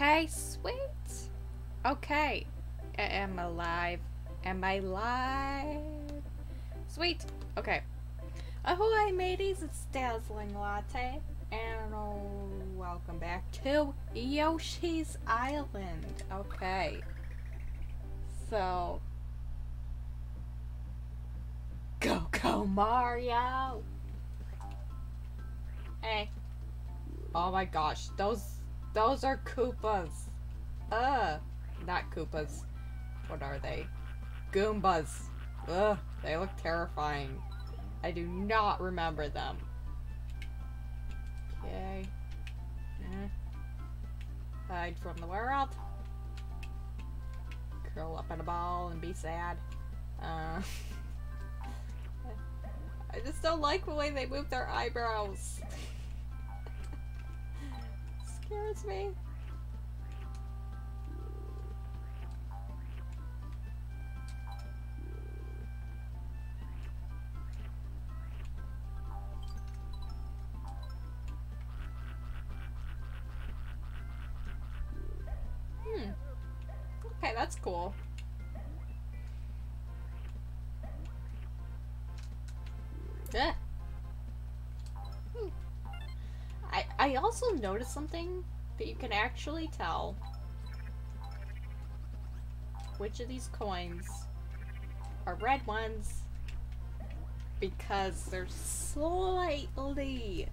Okay, sweet. Okay. I am alive. Am I live? Sweet. Okay. Ahoy, mateys. It's Dazzling Latte. And oh, welcome back to Yoshi's Island. Okay. So. Go, go, Mario! Hey. Oh my gosh, those those are Koopas. Uh, not Koopas. What are they? Goombas. Ugh, they look terrifying. I do not remember them. Okay. Eh. Hide from the world. Curl up in a ball and be sad. Uh, I just don't like the way they move their eyebrows. Scares me. Hmm. Okay, that's cool. I also noticed something that you can actually tell which of these coins are red ones because they're slightly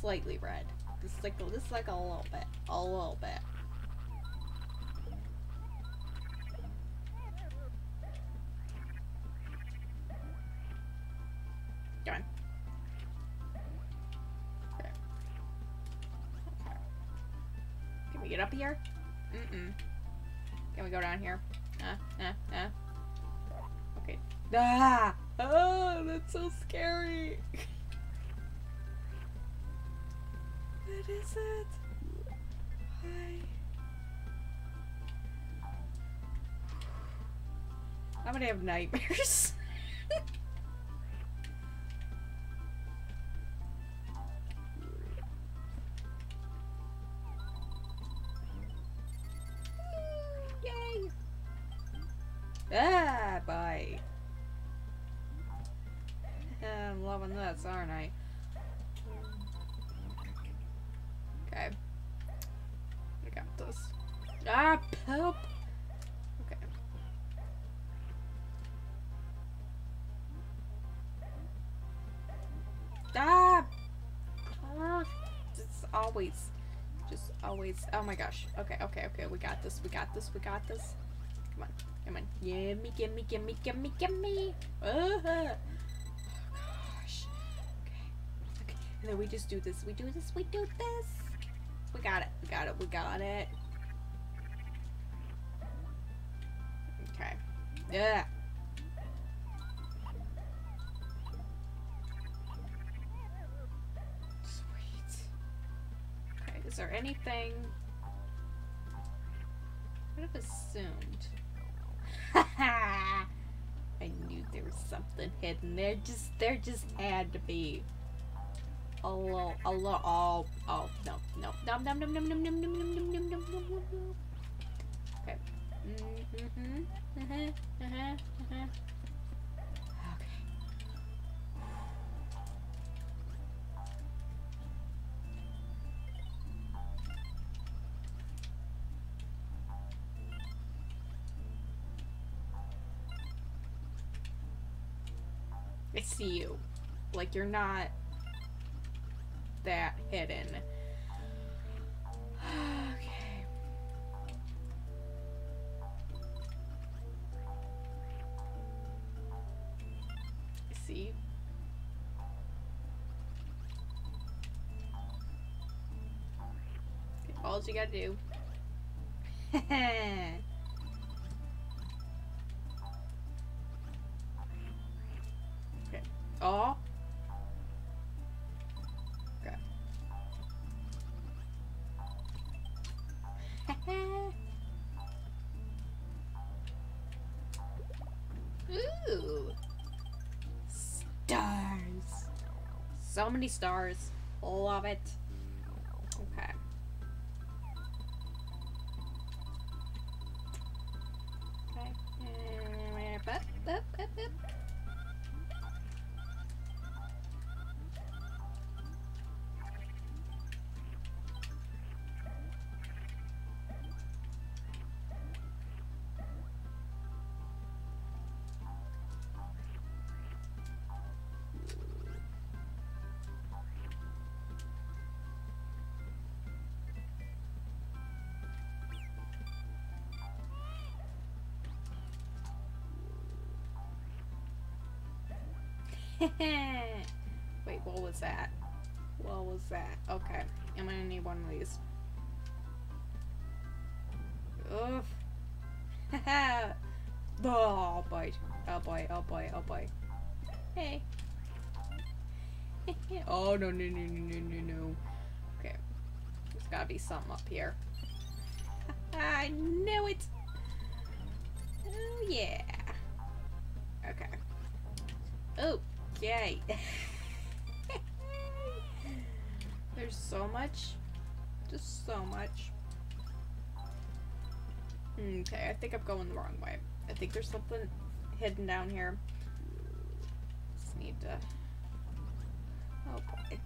slightly red. Just like just like a little bit. A little bit. Ah! Oh, that's so scary. what is it? Hi. I'm gonna have nightmares. always. Just always. Oh my gosh. Okay, okay, okay. We got this. We got this. We got this. Come on. Come on. Gimme, gimme, gimme, gimme, gimme. Uh -huh. Oh gosh. Okay. Okay. And then we just do this. We do this. We do this. We got it. We got it. We got it. Okay. Yeah. Something hidden there. Just there just had to be. A little, a little, oh, oh, no, no, num, num, num, num, num, num, num, num, num, num, num, num, num. Okay. Mm-hmm, uh-huh, uh-huh, uh-huh. See you. Like, you're not that hidden. okay. See. Okay, all you gotta do. So many stars. Love it. Oh boy. Oh boy, oh boy, oh boy. Hey. oh no no no no no no no. Okay. There's gotta be something up here. I knew it! Oh yeah. Okay. Oh, yay. There's so much. Just so much. Hmm, okay, I think I'm going the wrong way. I think there's something hidden down here. Just need to... Oh boy.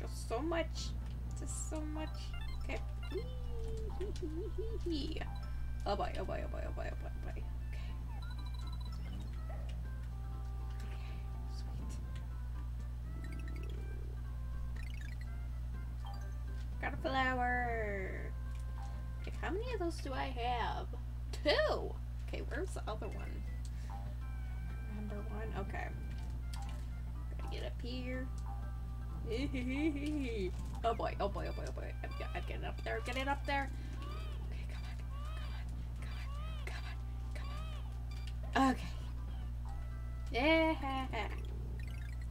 Just so much. Just so much. Okay. Oh boy, oh boy, oh boy, oh boy, oh boy, oh boy. Okay. Okay, sweet. Got a flower. Okay, how many of those do I have? Two! Okay, where's the other one? Number one? Okay. Gotta get up here. oh boy, oh boy, oh boy, oh boy. I'm, I'm getting up there, getting up there. Okay, come on, come on, come on, come on, come on. Okay. Yeah.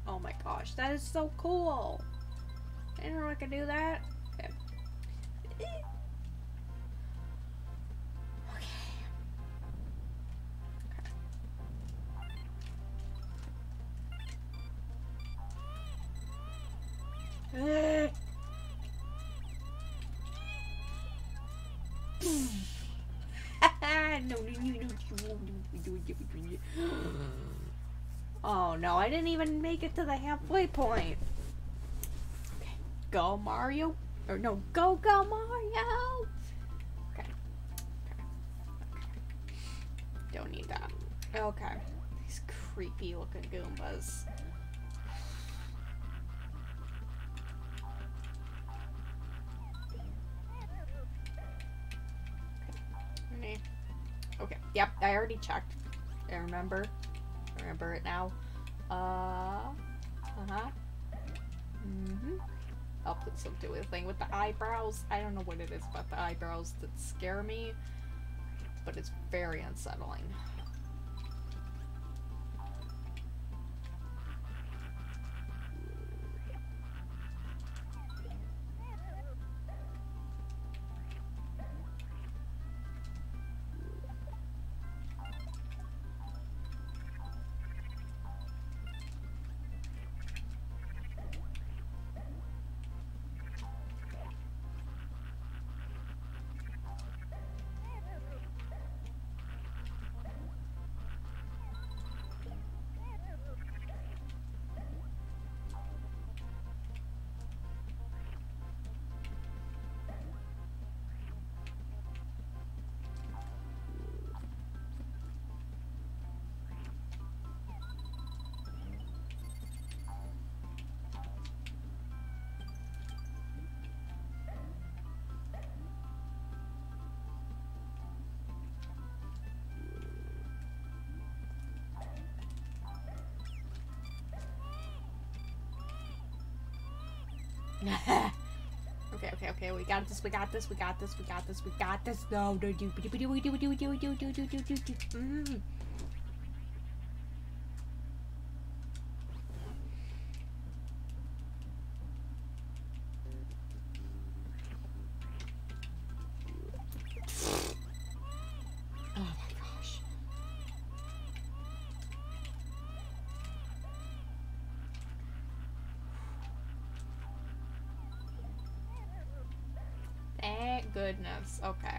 Oh my gosh, that is so cool. I didn't know I could do that. Oh no, I didn't even make it to the halfway point. Okay, go Mario. Or no, go go Mario. Okay. okay. Don't need that. Okay. These creepy looking Goombas. Okay. Yep, I already checked. I remember. I remember it now. Uh. Uh-huh. Mm-hmm. I'll put some do a thing with the eyebrows. I don't know what it is about the eyebrows that scare me, but it's very unsettling. Okay, okay, okay. We got this. We got this. We got this. We got this. We got this. No, no, do, do, do, do, do, do, do, do, do, do, do, do. Okay.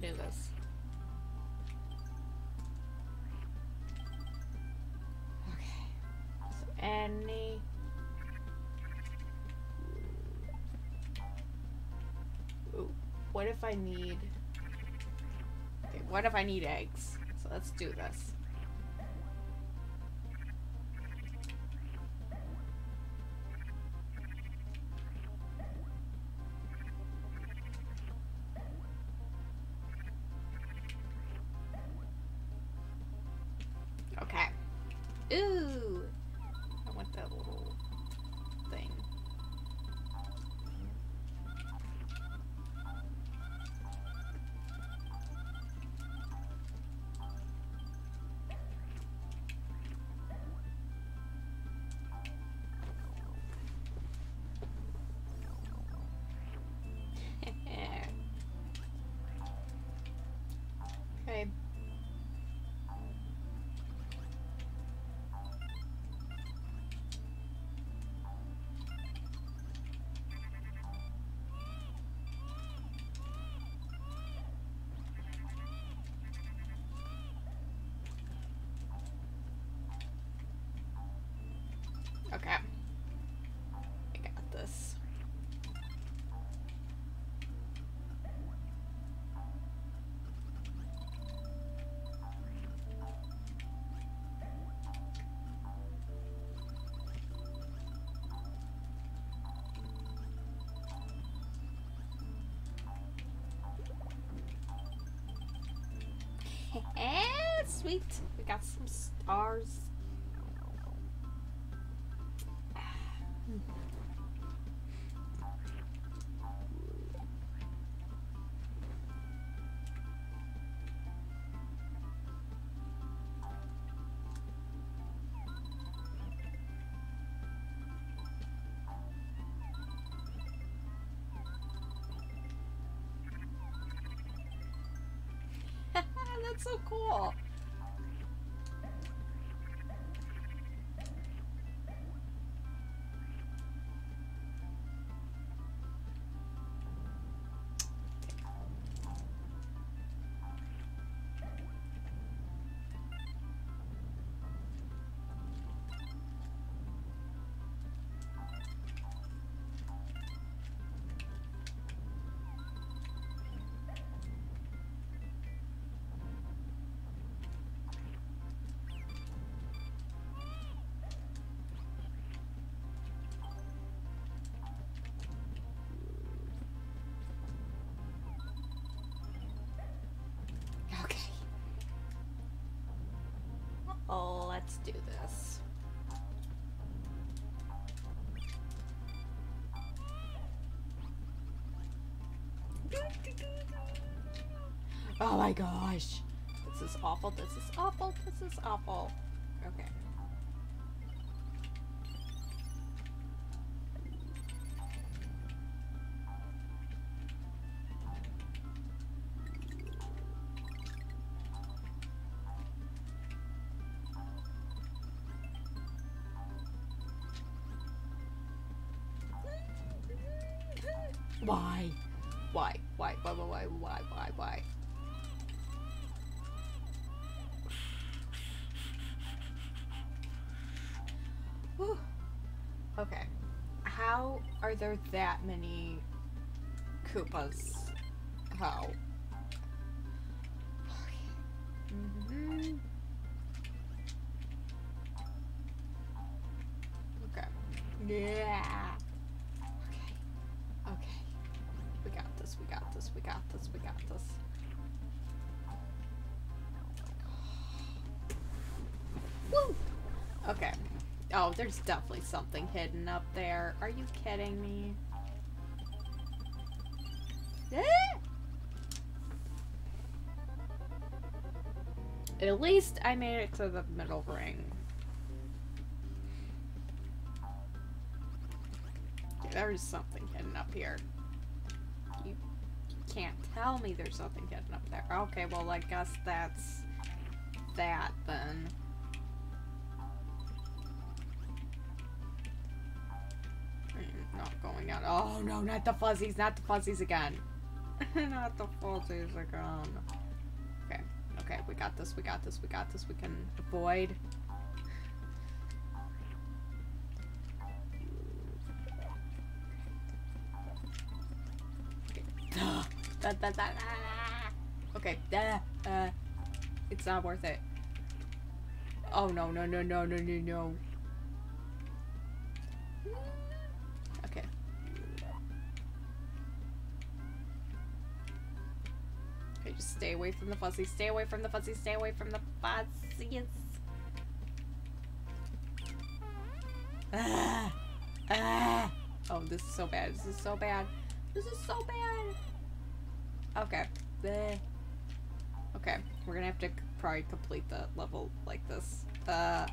Do this. Okay. So any. Ooh, what if I need. Okay, what if I need eggs? So let's do this. That's so cool. Oh my gosh. This is awful. This is awful. This is awful. Okay. Why? Why? Why? Why? Why? Why? Why? Why? There that many Koopas? How? There's definitely something hidden up there. Are you kidding me? Eh? At least I made it to the middle ring. There's something hidden up here. You, you can't tell me there's something hidden up there. Okay, well, I guess that's that then. Oh no, not the fuzzies, not the fuzzies again. Not the fuzzies again. Okay, okay, we got this, we got this, we got this. We can avoid. Okay. Uh, it's not worth it. Oh no, no, no, no, no, no, no. Stay away from the fuzzies. Stay away from the fuzzies. Stay away from the fuzzies. Ah, ah. Oh, this is so bad. This is so bad. This is so bad. Okay. Bleh. Okay, we're gonna have to probably complete the level like this. Uh.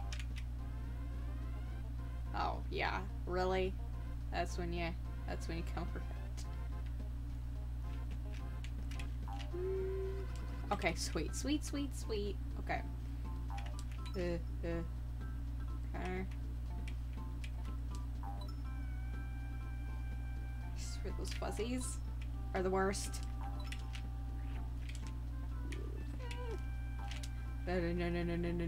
Oh, yeah. Really? That's when you, that's when you come for Okay, sweet, sweet, sweet, sweet. Okay. Uh, uh. Okay. For those fuzzies are the worst. No, no, no, no, no, no,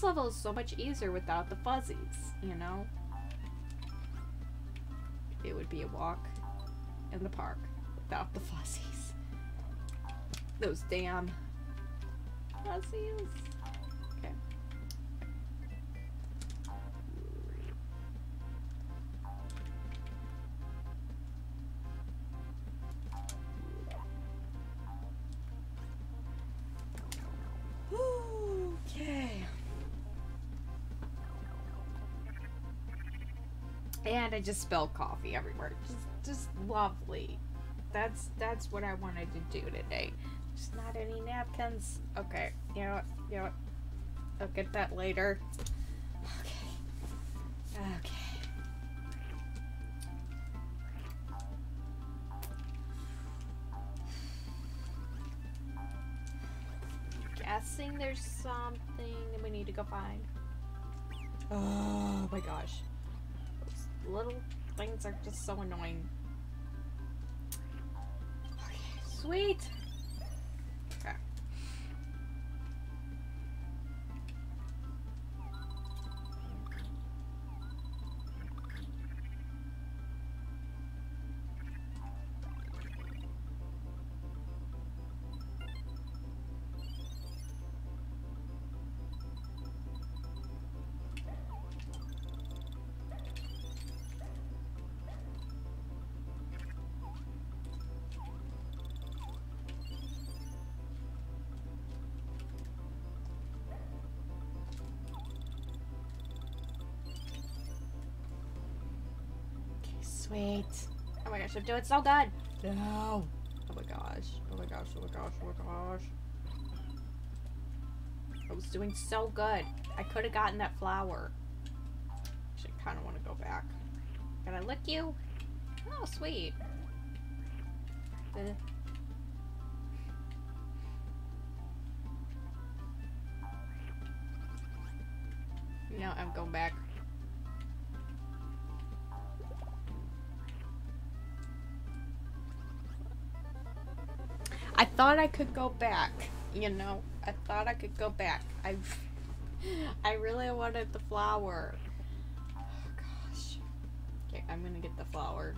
This level is so much easier without the fuzzies, you know? It would be a walk in the park without the fuzzies. Those damn fuzzies. And I just spilled coffee everywhere. Just just lovely. That's that's what I wanted to do today. Just not any napkins. Okay, you know what? You know what? I'll get that later. Okay. Okay. Guessing there's something that we need to go find. Oh my gosh. Little things are just so annoying. Okay, sweet. Sweet. Oh my gosh, I'm doing so good. No. Oh my gosh. Oh my gosh. Oh my gosh. Oh my gosh. I was doing so good. I could have gotten that flower. Actually, kind of want to go back. Can I lick you? Oh, sweet. Eh. No, I'm going back. Thought I could go back, you know. I thought I could go back. I I really wanted the flower. Oh gosh. Okay, I'm gonna get the flower.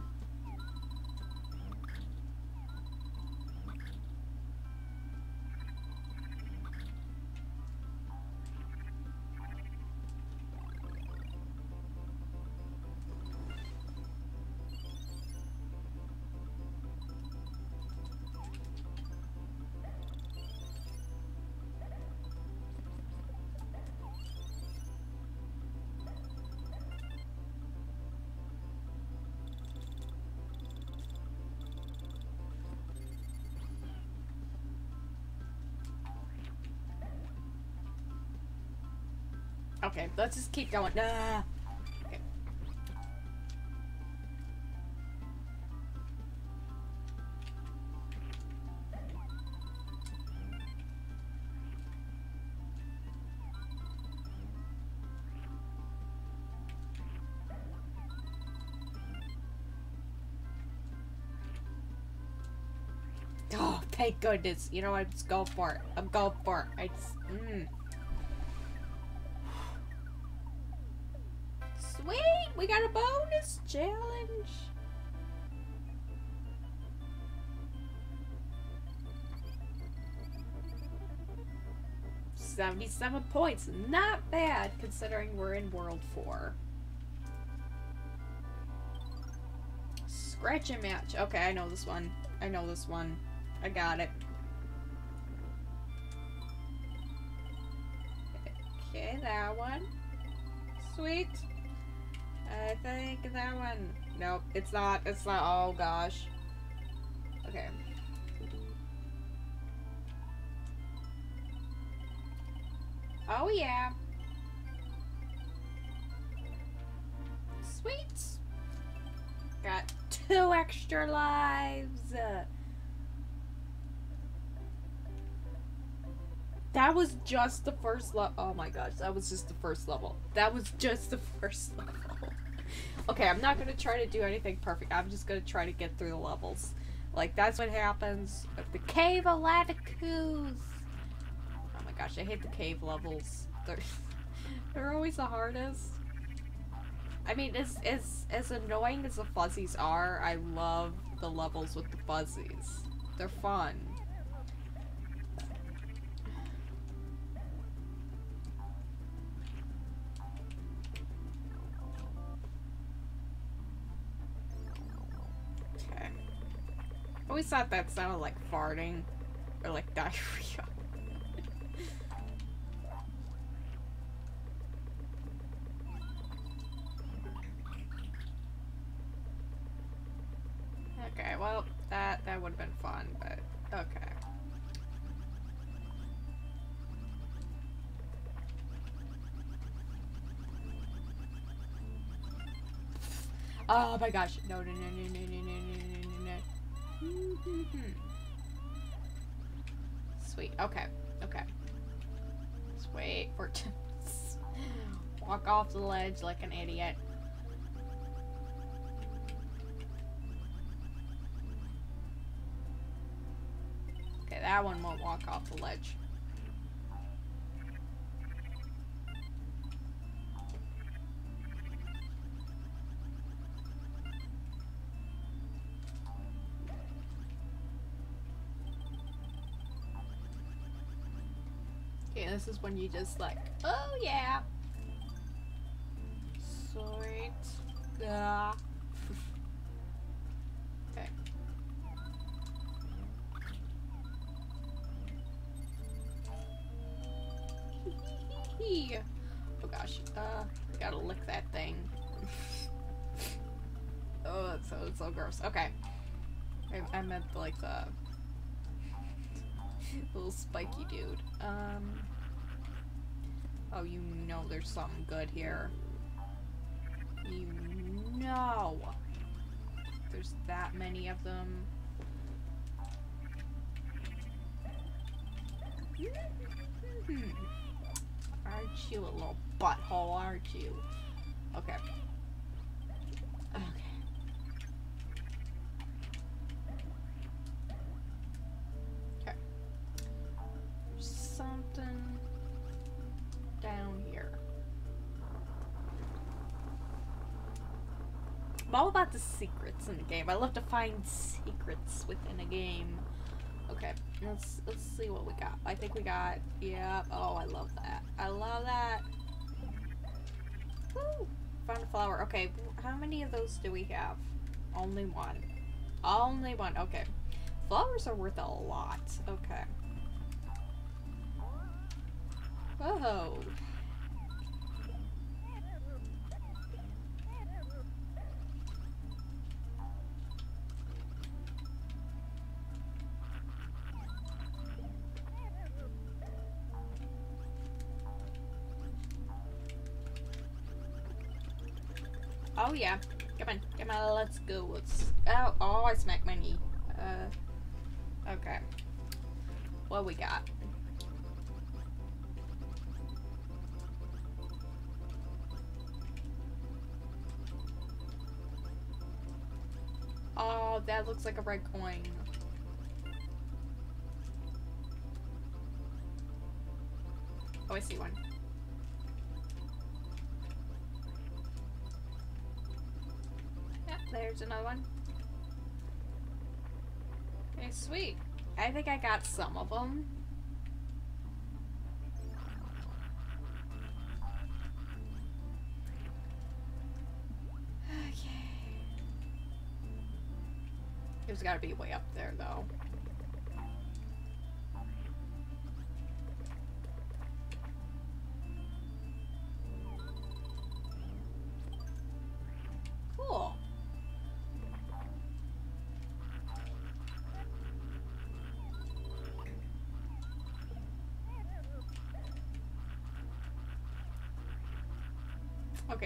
Okay, let's just keep going. Nah. Okay. Oh, thank goodness. You know, I'm just going for it. I'm going for it. I just, mm. We got a bonus challenge! Seventy-seven points. Not bad, considering we're in World 4. Scratch and match. Okay, I know this one. I know this one. I got it. Okay, that one. Sweet. I think that one. Nope, it's not. It's not. Oh gosh. Okay. Oh yeah. Sweet. Got two extra lives. That was just the first level. Oh my gosh, that was just the first level. That was just the first level. Okay, I'm not gonna try to do anything perfect. I'm just gonna try to get through the levels. Like, that's what happens. The Cave of Lakitus. Oh my gosh, I hate the cave levels. They're, they're always the hardest. I mean, as, as, as annoying as the fuzzies are, I love the levels with the fuzzies. They're fun. Always thought that sounded like farting. Or like diarrhea. Okay, well, that that would have been fun, but okay. Oh my gosh. No, no, no, no, no. Sweet. Okay. Okay. Just wait for it walk off the ledge like an idiot. Okay, that one won't walk off the ledge. This is when you just like, oh yeah. Sweet. Yeah. okay. oh gosh, uh, gotta lick that thing. oh, it's so, it's so gross. Okay. I, I meant like the little spiky dude. Um. Oh, you know there's something good here. You know. There's that many of them. Hmm. Aren't you a little butthole, aren't you? Okay. Okay. Secrets in the game. I love to find secrets within a game. Okay, let's let's see what we got. I think we got yeah. Oh, I love that. I love that. Woo! Found a flower. Okay, how many of those do we have? Only one. Only one. Okay. Flowers are worth a lot. Okay. Whoa. Oh yeah. Come on, come on, let's go. Let's oh oh I smacked my knee. Uh okay. What we got? Oh, that looks like a red coin. Oh, I see one. There's another one. Okay, sweet. I think I got some of them. Okay. It's gotta be way up there, though.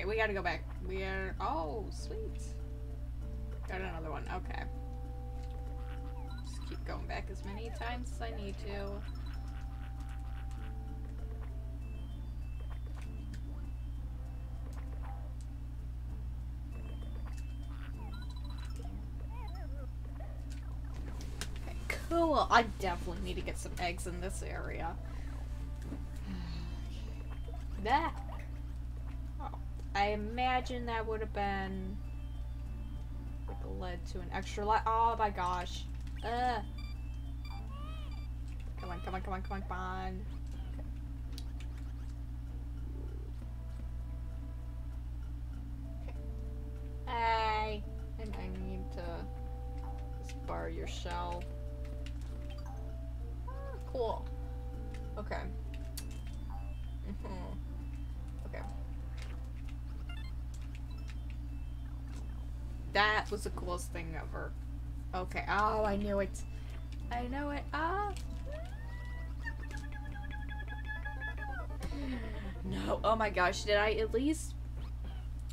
We gotta go back. We are. Oh, sweet. Got another one. Okay. Just keep going back as many times as I need to. Okay, cool. I definitely need to get some eggs in this area. That. I imagine that would have been like led to an extra life. Oh my gosh. Uh. Come on, come on, come on, come on, come on. Hey, and I need to just borrow your shell. Ah, cool. Okay. Mhm. Okay. Was the coolest thing ever. Okay. Oh, I knew it. I know it. Ah. No. Oh my gosh. Did I at least?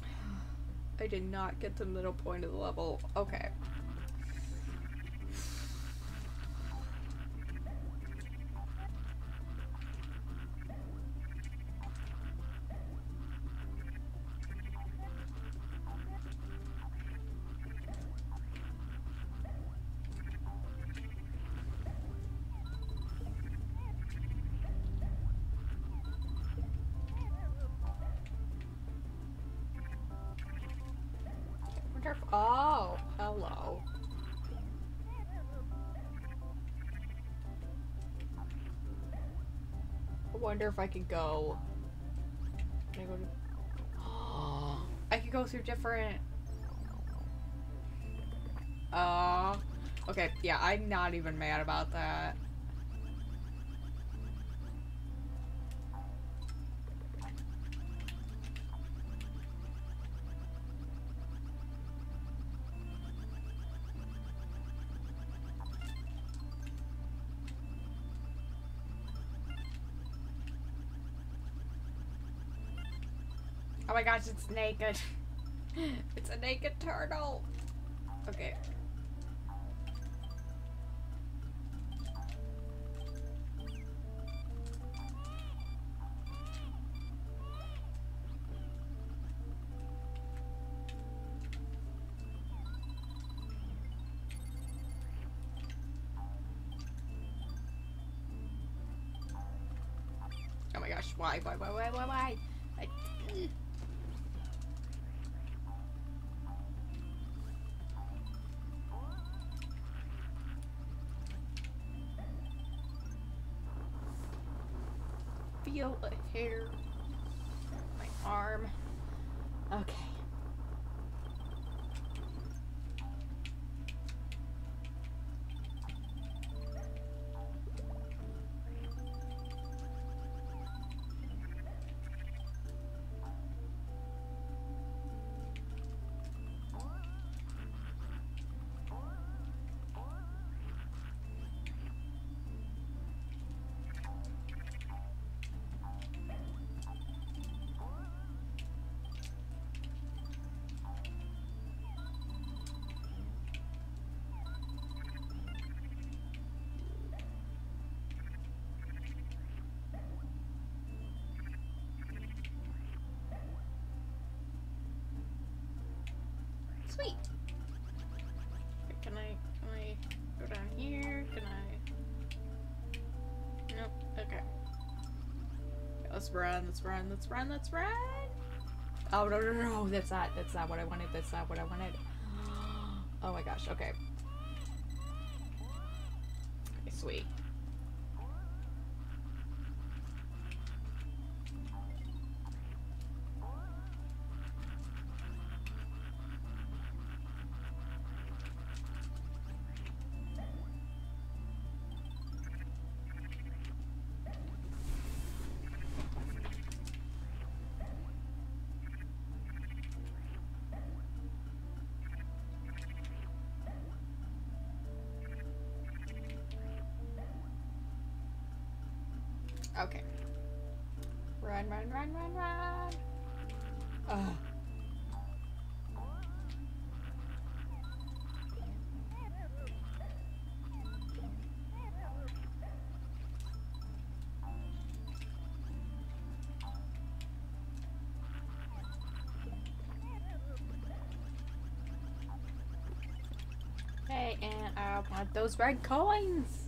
I did not get the middle point of the level. Okay. Wonder if I could go. Can I go to? I could go through different. Uh, okay, yeah, I'm not even mad about that. Oh my gosh, it's naked. It's a naked turtle. Okay. Feel Sweet. Can I can I go down here? Can I? Nope. Okay. Let's run, let's run, let's run, let's run! Oh, no, no, no, that's not, that's not what I wanted, that's not what I wanted. Oh my gosh, okay. Okay, sweet. And I want those red coins.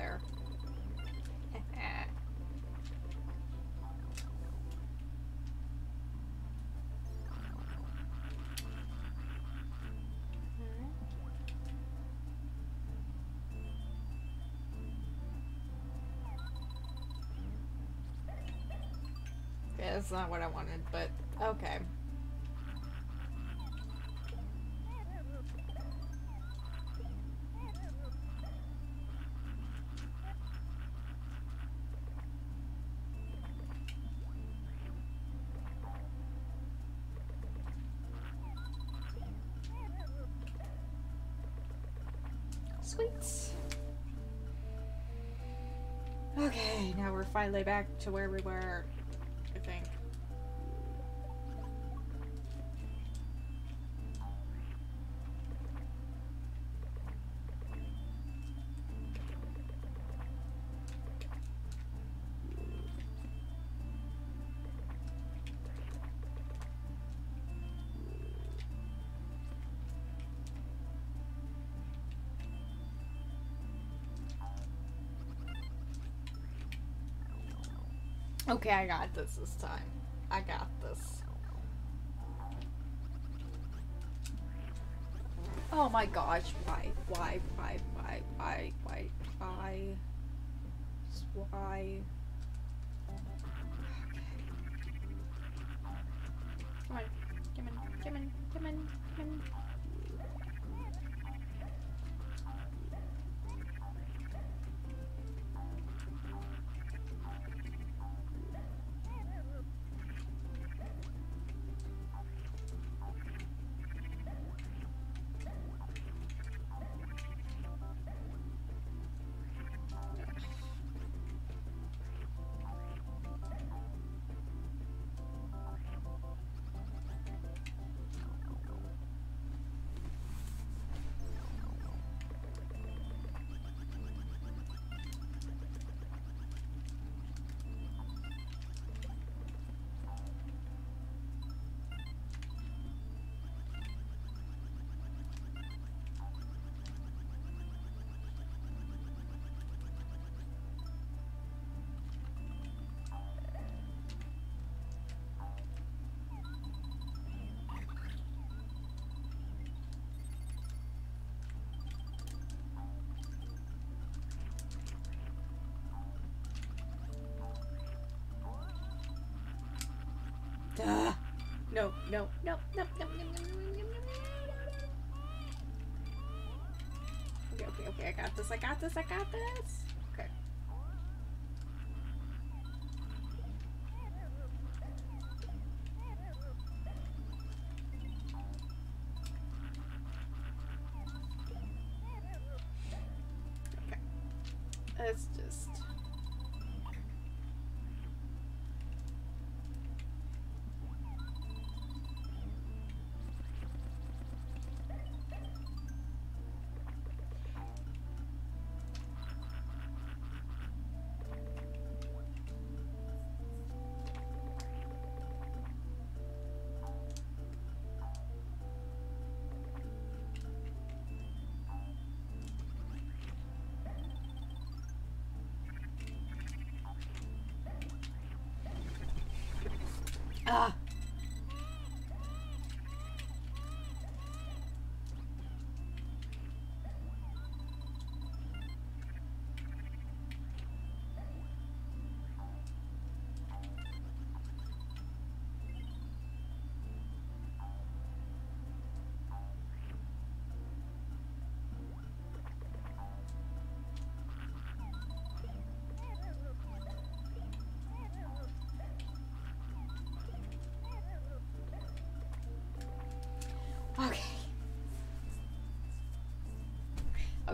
There. That's not what I wanted, but okay. Finally back to where we were, Okay, I got this this time. I got this. Oh my gosh, why, why, why, why, why, why, why, why? no, no, no, no, no, no, no, Okay, okay, okay, I got this, I got this, I got this.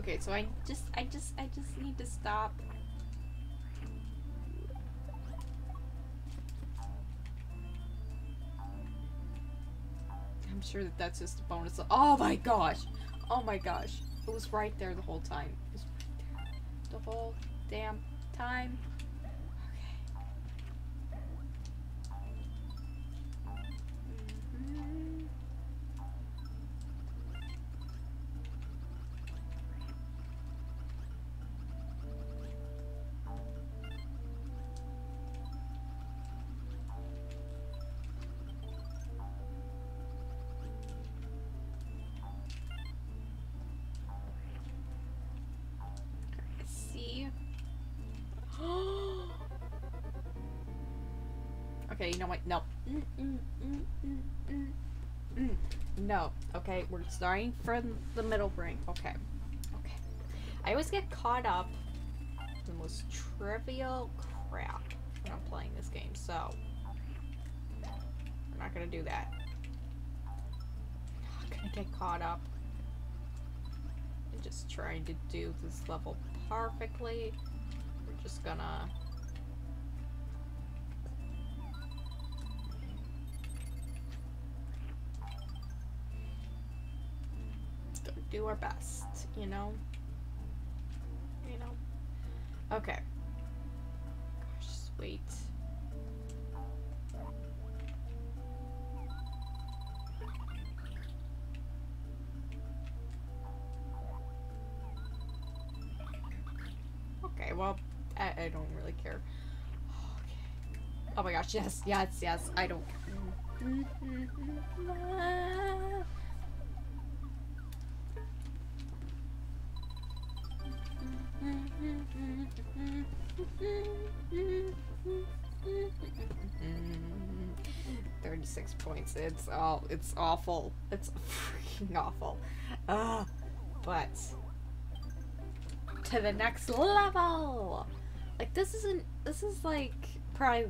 Okay, so I just, I just, I just need to stop. I'm sure that that's just a bonus. Oh my gosh! Oh my gosh! It was right there the whole time. It was right there the whole damn time. You know what? No. Mm, mm, mm. No. Okay, we're starting from the middle ring. Okay. Okay. I always get caught up in the most trivial crap when I'm playing this game, so we're not gonna do that. I'm Not gonna get caught up in just trying to do this level perfectly. We're just gonna do our best, you know? You know? Okay. Gosh, sweet. Okay, well, I, I don't really care. Okay. Oh my gosh, yes, yes, yes, I don't Thirty-six mm-hmm. points. It's all. It's awful. It's freaking awful. Uh, but to the next level. Like this isn't. This is like probably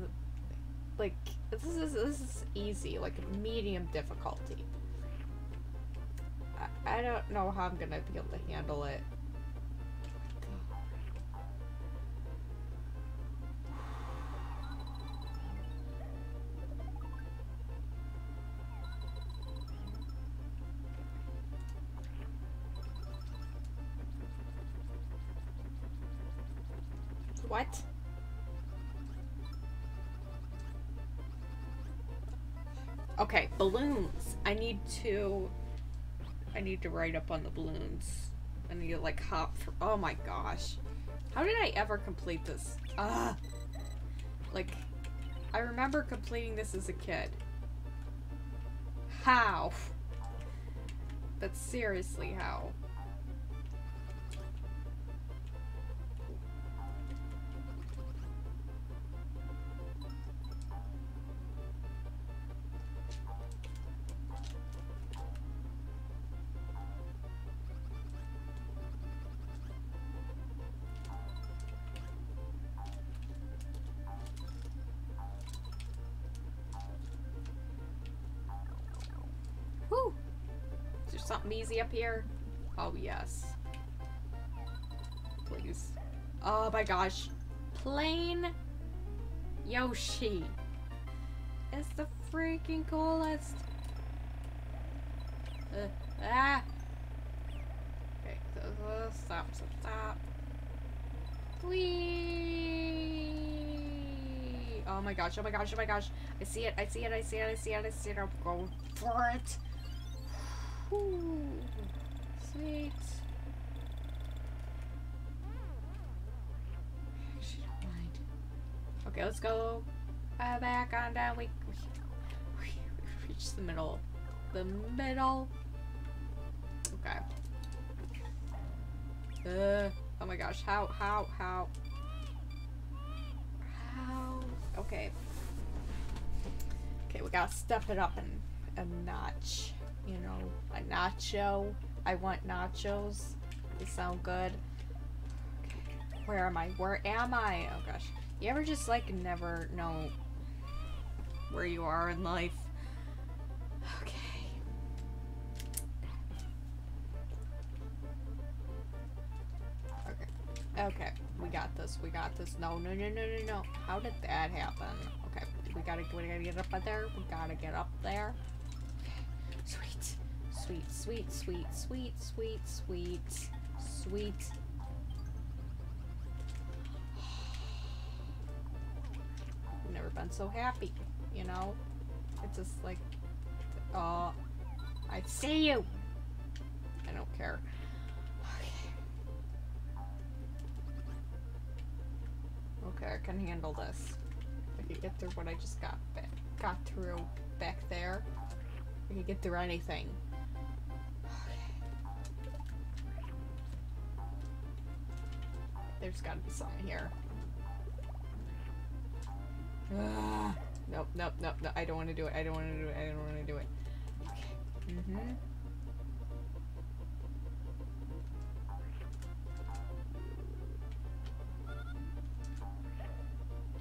like this is this is easy, like medium difficulty. I, I don't know how I'm gonna be able to handle it. Balloons. I need to. I need to write up on the balloons. I need to like hop. For, oh my gosh, how did I ever complete this? Ah, like I remember completing this as a kid. How? But seriously, how? Easy up here? Oh, yes. Please. Oh my gosh. Plain Yoshi is the freaking coolest. Uh, ah. Okay, stop, stop, stop. Whee! Oh my gosh, oh my gosh, oh my gosh. I see it, I see it, I see it, I see it, I see it. I'm going for it. Let's go uh, back on down. We, we reached the middle. The middle. Okay. Uh, oh my gosh, how, how, how? How? Okay. Okay, we gotta step it up and a notch. You know, a nacho. I want nachos. They sound good. Okay. Where am I? Where am I? Oh gosh. You ever just like never know where you are in life? Okay. Okay. Okay. We got this. We got this. No, no, no, no, no, no. How did that happen? Okay. We gotta, we gotta get up there. We gotta get up there. Okay. Sweet. Sweet, sweet, sweet, sweet, sweet, sweet, sweet. So happy, you know? It's just like, uh, I see you! I don't care. Okay. Okay, I can handle this. I can get through what I just got back, got through back there. I can get through anything. There's gotta be something here. Nope, nope, nope, no. I don't want to do it. I don't want to do it. I don't want to do it. Okay. Mm-hmm.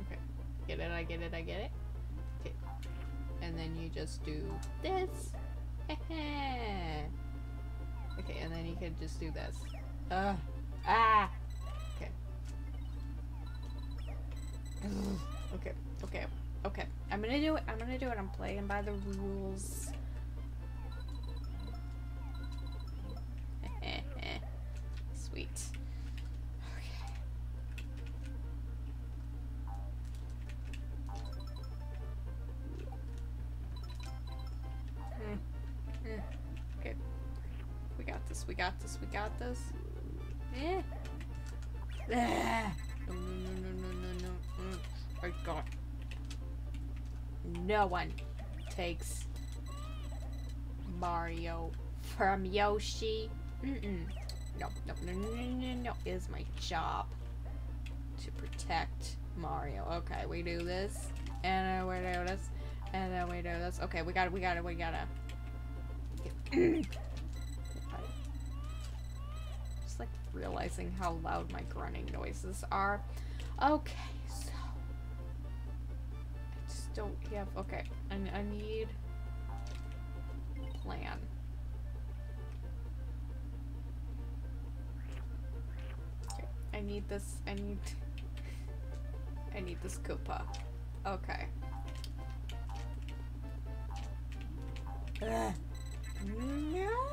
Okay. Get it, I get it, I get it. Okay. And then you just do this. okay, and then you can just do this. Ugh. Ah! Okay. Okay, okay, okay. I'm gonna do it. I'm gonna do it. I'm playing by the rules. Sweet. Okay. Mm, mm. Okay. We got this. We got this. We got this. Eh. Ah. No one takes Mario from Yoshi. Mm-mm. No, no, no, no, no, no. It is my job to protect Mario. Okay, we do this, and then we do this, and then we do this. Okay, we got it. We got it. We gotta. Just like realizing how loud my grunting noises are. Okay, don't have. Okay, I, I need plan. Okay, I need this. I need. I need this Koopa. Okay. Ugh. No.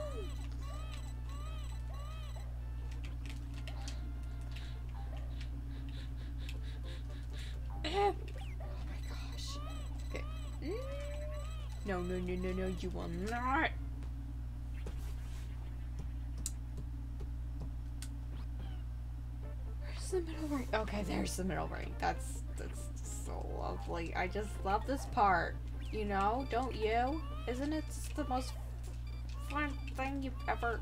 No, no, no, no, no, you will not. Where's the middle ring? Okay, there's the middle ring. That's that's so lovely. I just love this part. You know, don't you? Isn't it the most fun thing you've ever?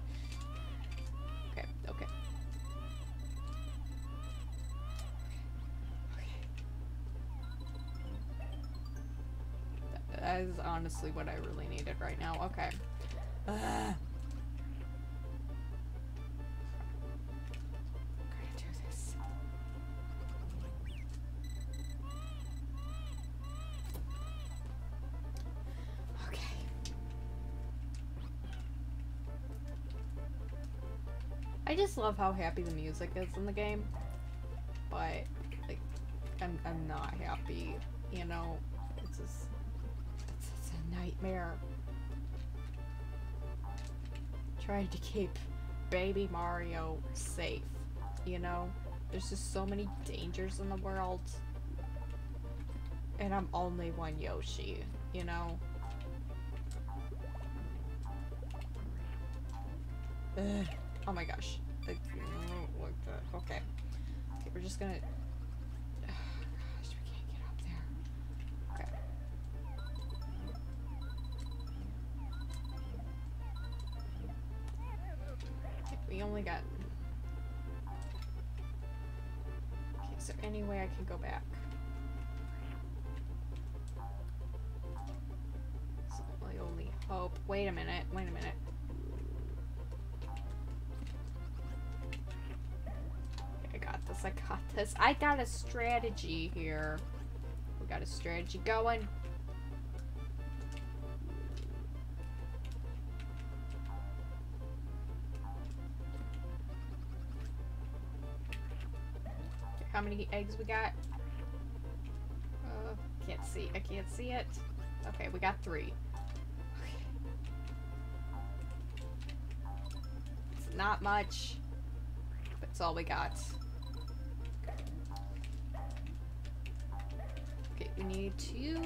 Is honestly what I really needed right now. Okay. Ugh. I just love how happy the music is in the game. But like I'm I'm not happy, you know. It's just nightmare. Trying to keep baby Mario safe, you know? There's just so many dangers in the world. And I'm only one Yoshi, you know? Ugh. Oh my gosh. Like, okay. Okay, we're just gonna. Only got... Okay, is there any way I can go back? My only hope. Wait a minute, wait a minute. Okay, I got this, I got this. I got a strategy here. We got a strategy going. Many eggs we got? Uh, can't see. I can't see it. Okay, we got three. It's not much, but it's all we got. Okay, we need to...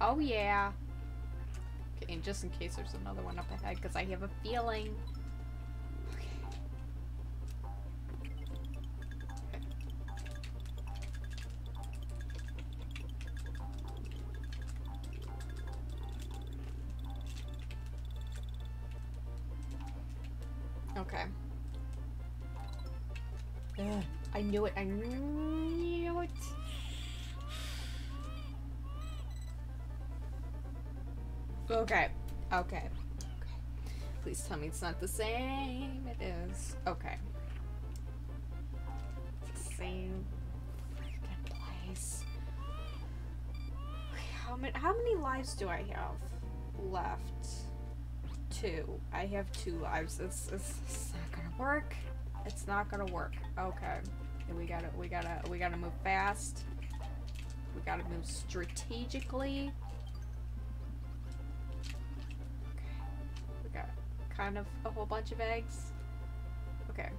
Oh yeah. Okay, and just in case there's another one up ahead, because I have a feeling Okay. Okay. Okay. Please tell me it's not the same. It is. Okay. It's the same freaking place. How many how many lives do I have left? two. I have two lives. It's, it's, it's not gonna work. It's not gonna work. Okay. We gotta we gotta we gotta move fast. We gotta move strategically. Of a whole bunch of eggs. Okay.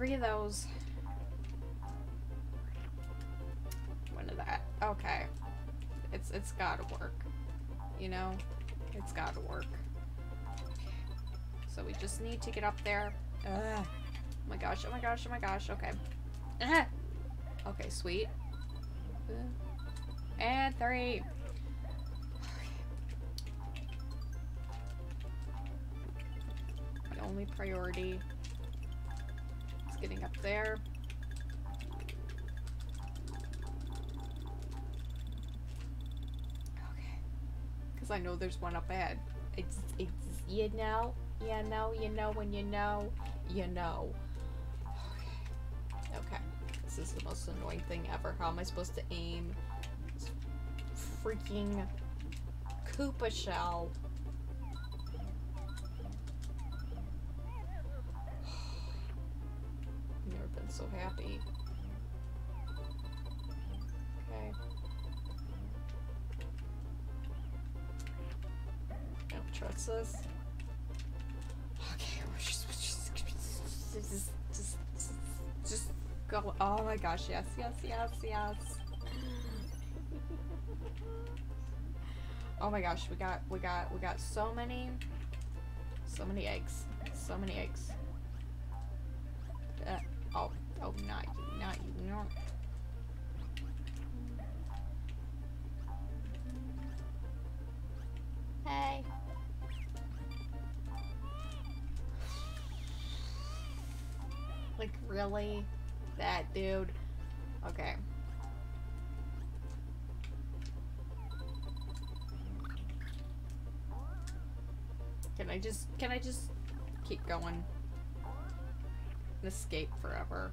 Three of those. One of that. Okay. It's it's gotta work. You know? It's gotta work. So we just need to get up there. Ugh. Oh my gosh, oh my gosh, oh my gosh, okay. Ah. Okay, sweet. And three. My only priority getting up there. Okay. Because I know there's one up ahead. It's, it's, you know, you know, you know, when you know, you know. Okay. Okay. This is the most annoying thing ever. How am I supposed to aim this freaking Koopa shell? Gosh, yes, yes, yes, yes. oh my gosh, we got, we got, we got so many, so many eggs, so many eggs. Uh, oh, Oh, not you, not you, not. Hey. Like, really? That dude? Can I just keep going? And escape forever.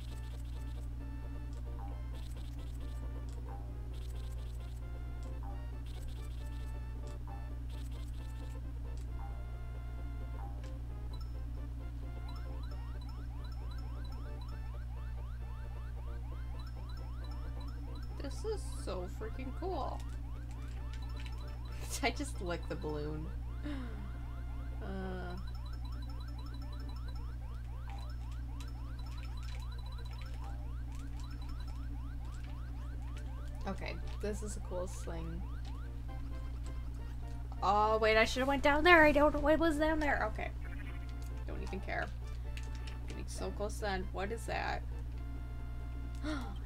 This is so freaking cool. I just licked the balloon. Okay, this is the coolest thing. Oh, wait, I should have went down there. I don't know what was down there. Okay. Don't even care. Getting so close then. What is that? Oh,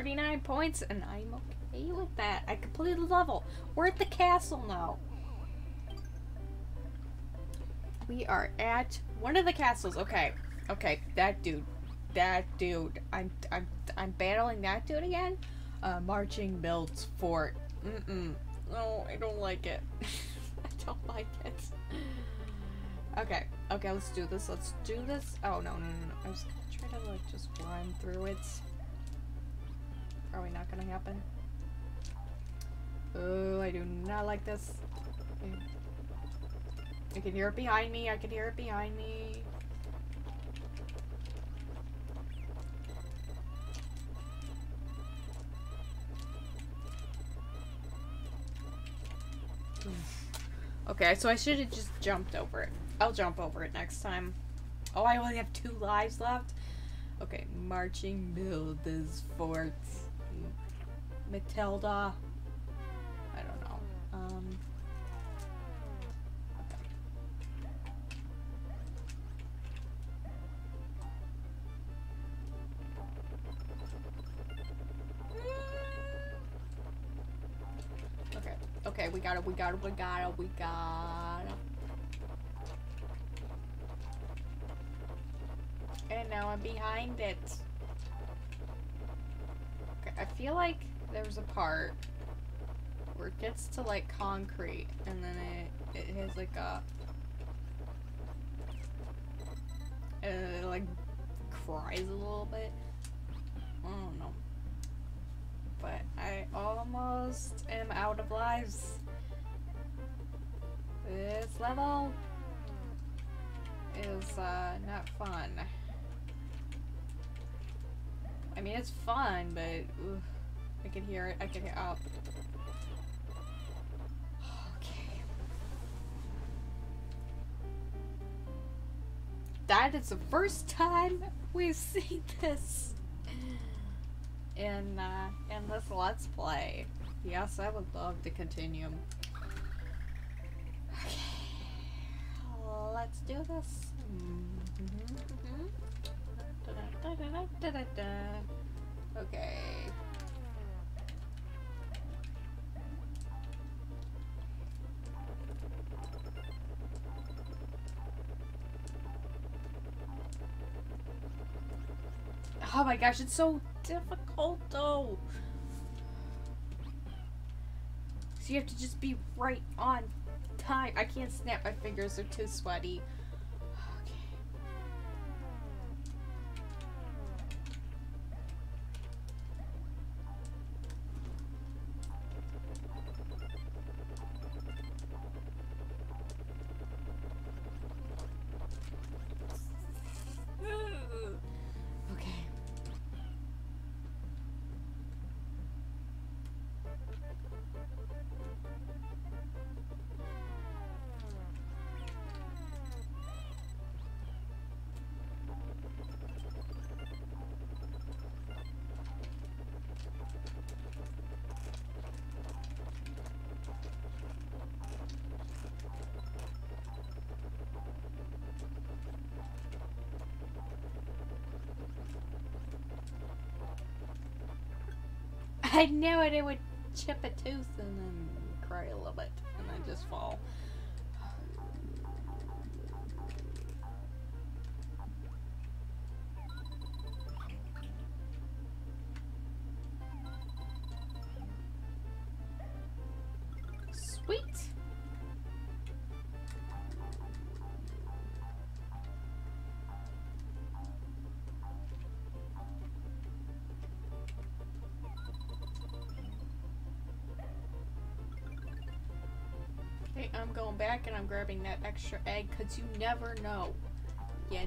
39 points, and I'm okay with that. I completed the level. We're at the castle now. We are at one of the castles. Okay. Okay, that dude. That dude. I'm I'm I'm battling that dude again. Uh, marching Milde's fort. Mm-mm. No, I don't like it. I don't like it. Okay, okay, let's do this. Let's do this. Oh, no, no, no, no. I was gonna try to, like, just run through it. Probably not gonna happen. Oh, I do not like this. I can hear it behind me. I can hear it behind me. Okay, so I should have just jumped over it. I'll jump over it next time. Oh, I only have two lives left? Okay, marching builders fort. Matilda. I don't know. Um... Okay, okay, we got it, we got it, we got it, we got it. And now I'm behind it. Okay, I feel like there's a part where it gets to like concrete and then it, it has like a it like cries a little bit. I don't know. But I almost am out of lives. This level is uh, not fun. I mean, it's fun, but oof, I can hear it. I can hear. Oh. Okay. That is the first time we've seen this in uh, in this let's play. Yes, I would love to continue. Okay, let's do this. Mm-hmm. Mm-hmm. Mm-hmm. Okay. My gosh, it's so difficult though. So you have to just be right on time. I can't snap my fingers, they're too sweaty. I knew it, it would chip a tooth And I'm grabbing that extra egg because you never know. You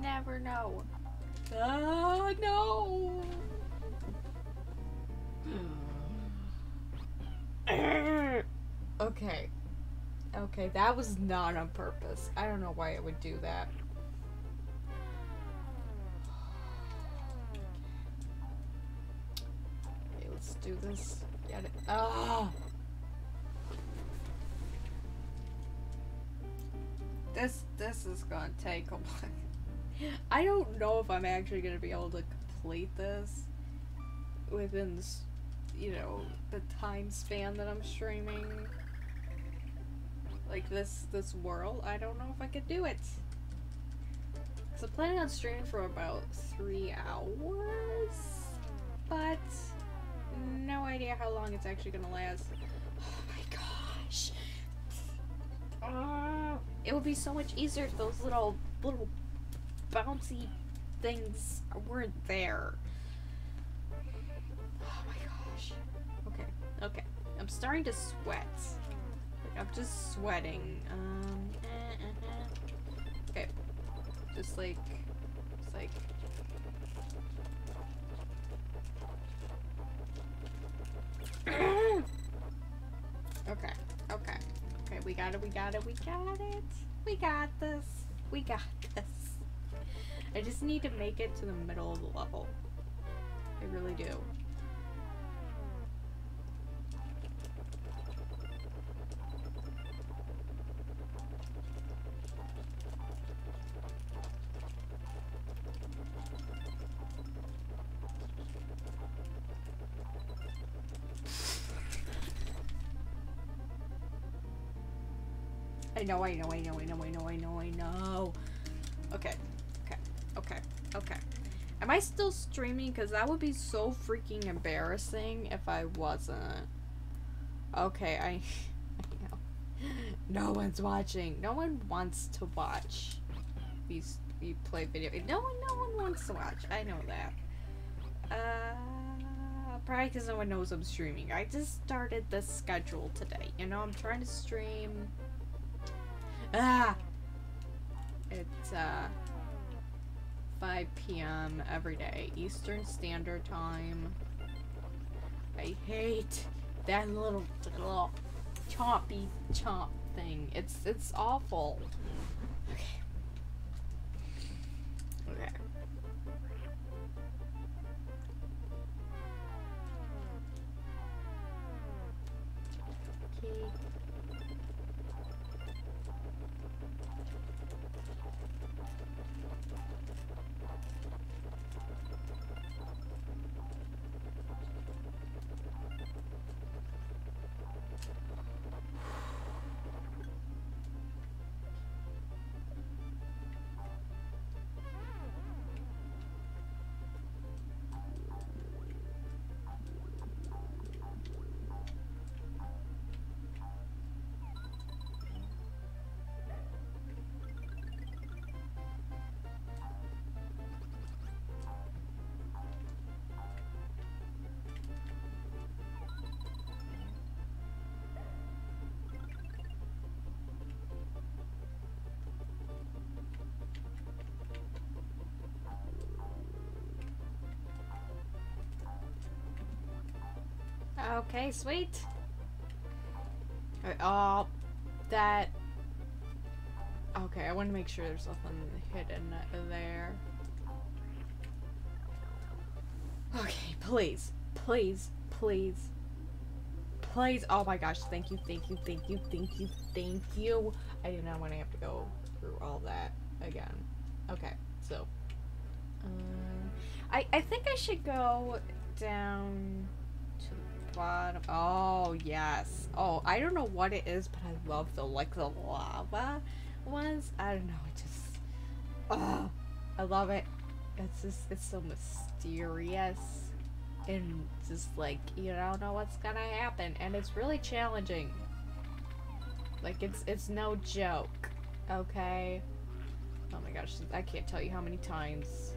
never know. Ah, no! okay. Okay, that was not on purpose. I don't know why I would do that. Take a. I don't know if I'm actually gonna be able to complete this within this, you know, the time span that I'm streaming. Like this this world. I don't know if I could do it. Cause I'm planning on streaming for about three hours, but no idea how long it's actually gonna last. Oh my gosh. Uh, it would be so much easier if those little little bouncy things weren't there. Oh my gosh. Okay, okay. I'm starting to sweat. Like, I'm just sweating. Um. eh, eh, eh. Okay. Just like, just like. okay. Okay. Okay. We got it. We got it. We got it. We got this. We got this. I just need to make it to the middle of the level. I really do. I know, I know, I know, I know, I know, I know, I know. Okay, okay, okay, okay. Am I still streaming? Because that would be so freaking embarrassing if I wasn't. Okay, I. No one's watching. No one wants to watch these we play video. No one, no one wants to watch. I know that. Uh, probably because no one knows I'm streaming. I just started this schedule today. You know, I'm trying to stream. Ah! It's, uh, 5 p.m. every day, Eastern Standard Time. I hate that little, little choppy chomp thing. It's, it's awful. Okay, sweet. Alright, Oh, that. Okay, I want to make sure there's nothing hidden there. Okay, please, please, please, please. Oh my gosh, thank you, thank you, thank you, thank you, thank you. I do not want to have to go through all that again. Okay, so. Um, I, I think I should go down bottom. Oh, yes. Oh, I don't know what it is, but I love the, like, the lava ones. I don't know, it just, oh, I love it. It's just, it's so mysterious. And just, like, you don't know what's gonna happen. And it's really challenging. Like, it's, it's no joke. Okay? Oh my gosh, I can't tell you how many times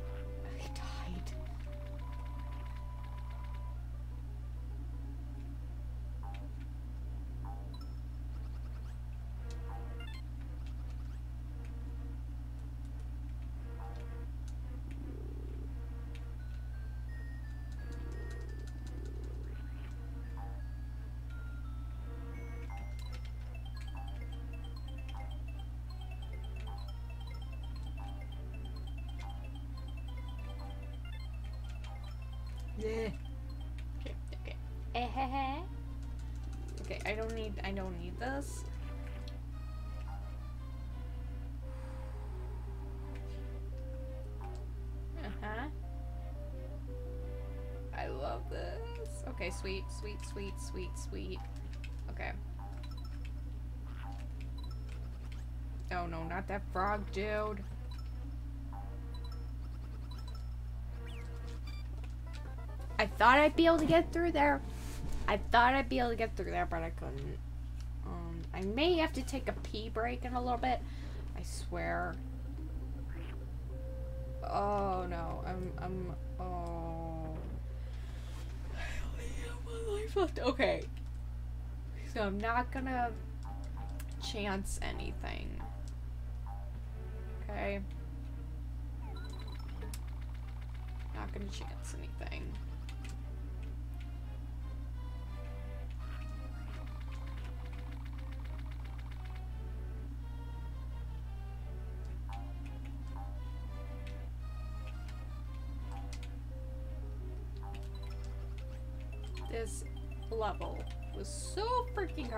don't need I don't need this. Uh-huh. I love this. Okay, sweet, sweet, sweet, sweet, sweet. Okay. Oh no, not that frog dude. I thought I'd be able to get through there. I thought I'd be able to get through there, but I couldn't. Um, I may have to take a pee break in a little bit. I swear. Oh no, I'm, I'm, oh. I only have one life left. Okay. So I'm not gonna chance anything. Okay. Not gonna chance anything.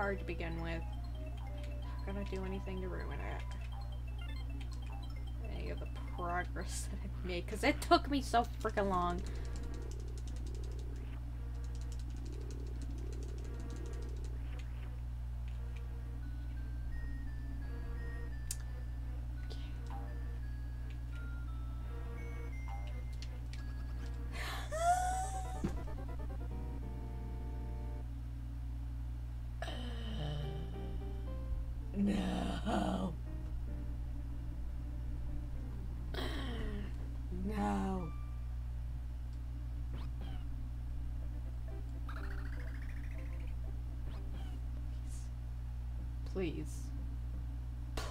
Hard to begin with. Not gonna do anything to ruin it. Any of the progress that I've made, because it took me so freaking long.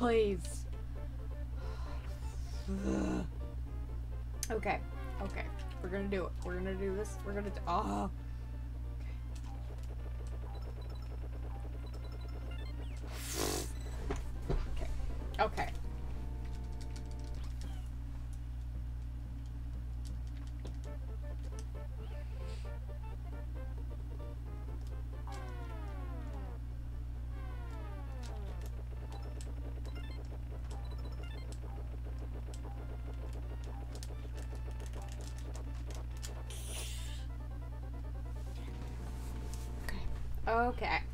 Please. okay. Okay. We're gonna do it. We're gonna do this. We're gonna do. Oh. Okay.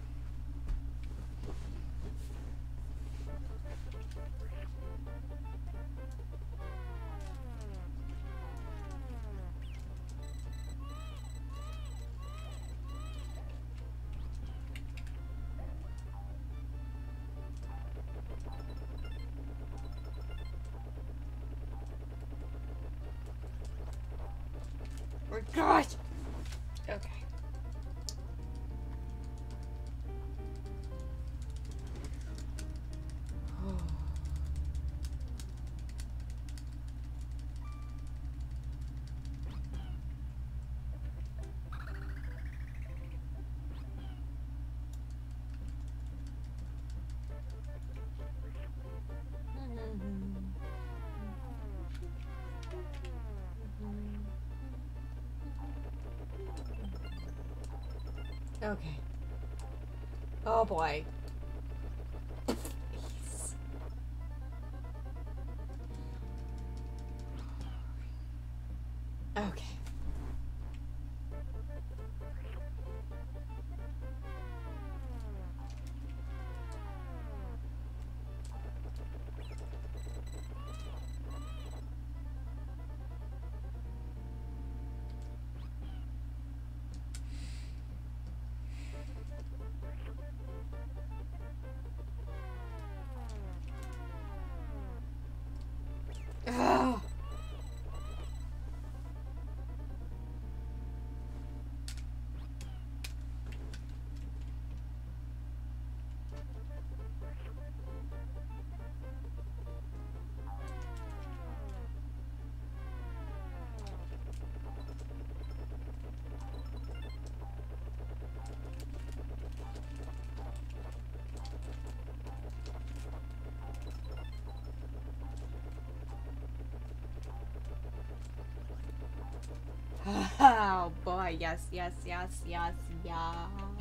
Okay. Oh boy. Oh boy, yes, yes, yes, yes, yes.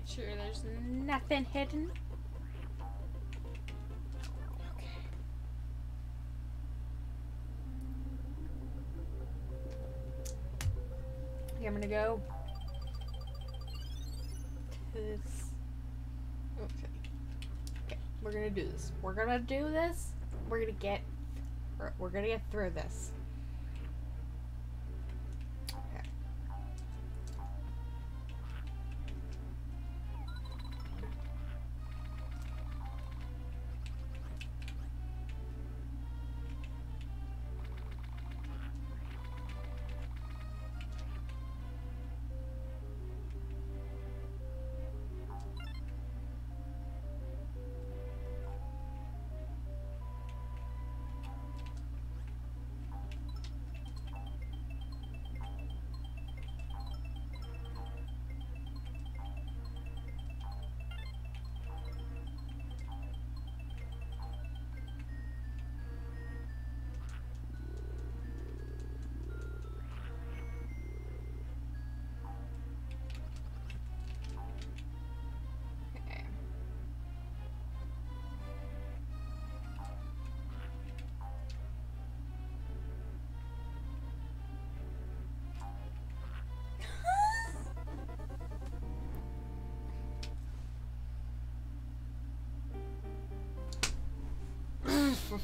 Making sure there's nothing hidden. Okay. Okay, I'm gonna go this. Okay. Okay, we're gonna do this. We're gonna do this. We're gonna get. We're, we're gonna get through this.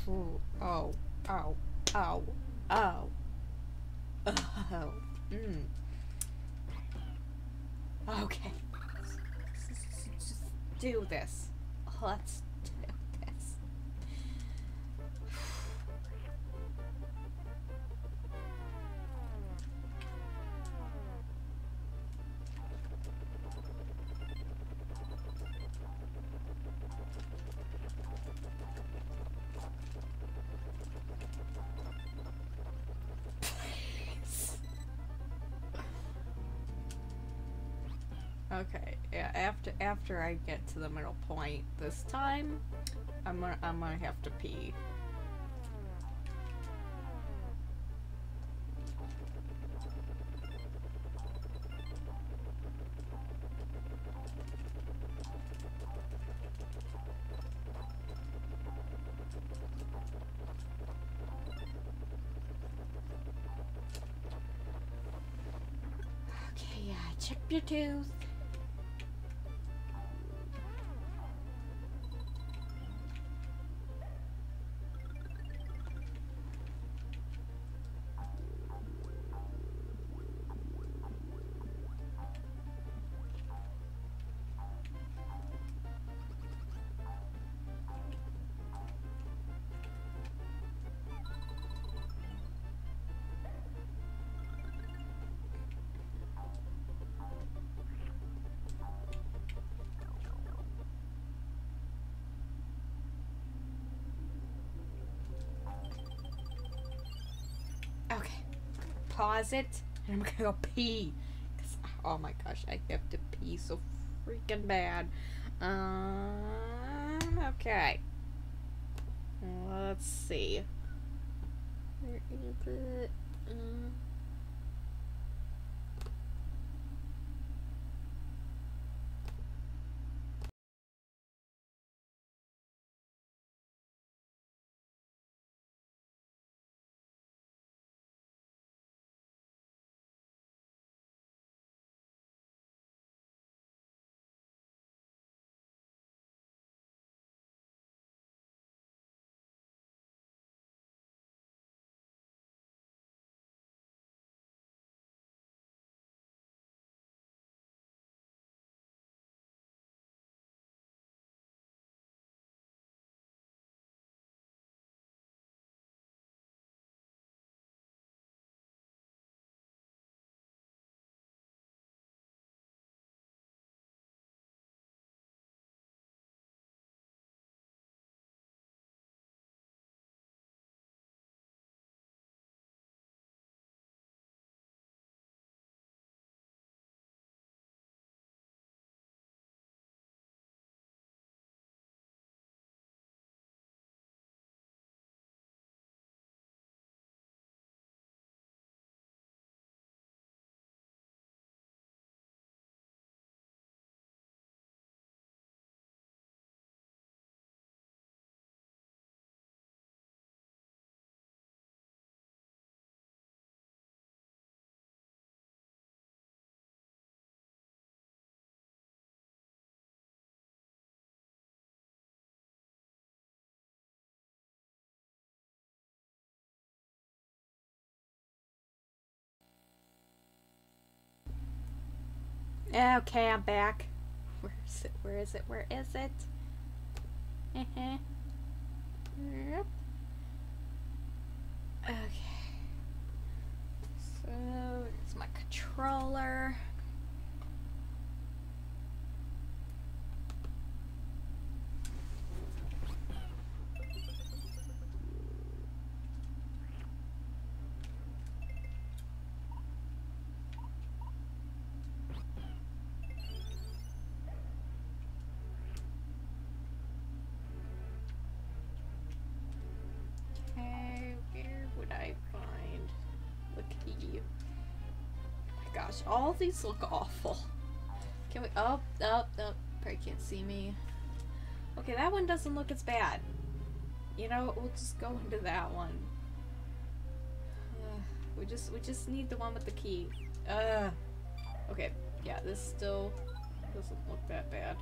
Oh, oh, oh, oh, oh. Mm. Okay. Just do this. Let's after after I get to the middle point this time, I'm gonna I'm gonna have to pee. Okay, uh, yeah, chip your tooth. It, and I'm gonna go pee. 'Cause, oh my gosh, I have to pee so freaking bad. Um, okay. Let's see. Where is it? Um, okay, I'm back. Where is it? Where is it? Where is it? Uh-huh. Yep. Okay. So, it's my controller. Would I find the key? Oh my gosh, all these look awful. Can we? Oh, oh, oh. Probably can't see me. Okay, that one doesn't look as bad. You know, we'll just go into that one. Uh, we just, we just need the one with the key. Uh. Okay, yeah, this still doesn't look that bad.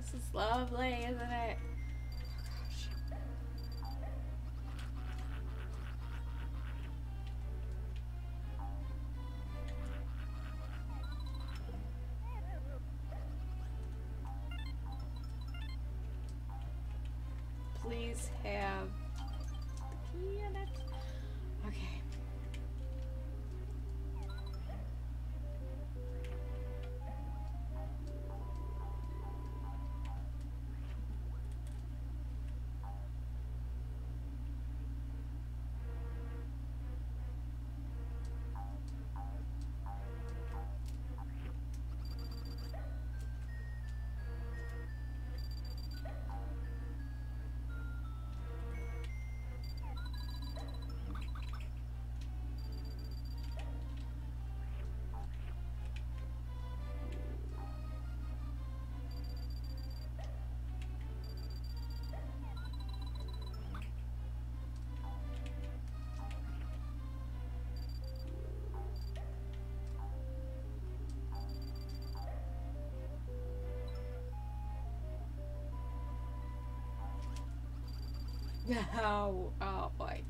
This is lovely, isn't it? No. Oh boy.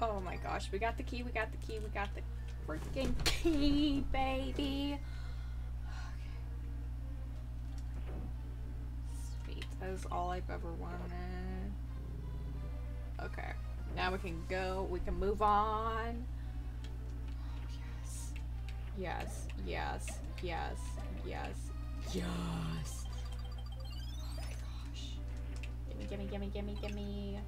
Oh my gosh, we got the key, we got the key, we got the freaking key, baby. Okay. Sweet, that is all I've ever wanted. Okay, now we can go, we can move on. Yes, yes, yes, yes, yes, yes. Oh my gosh. Gimme, gimme, gimme, gimme, gimme.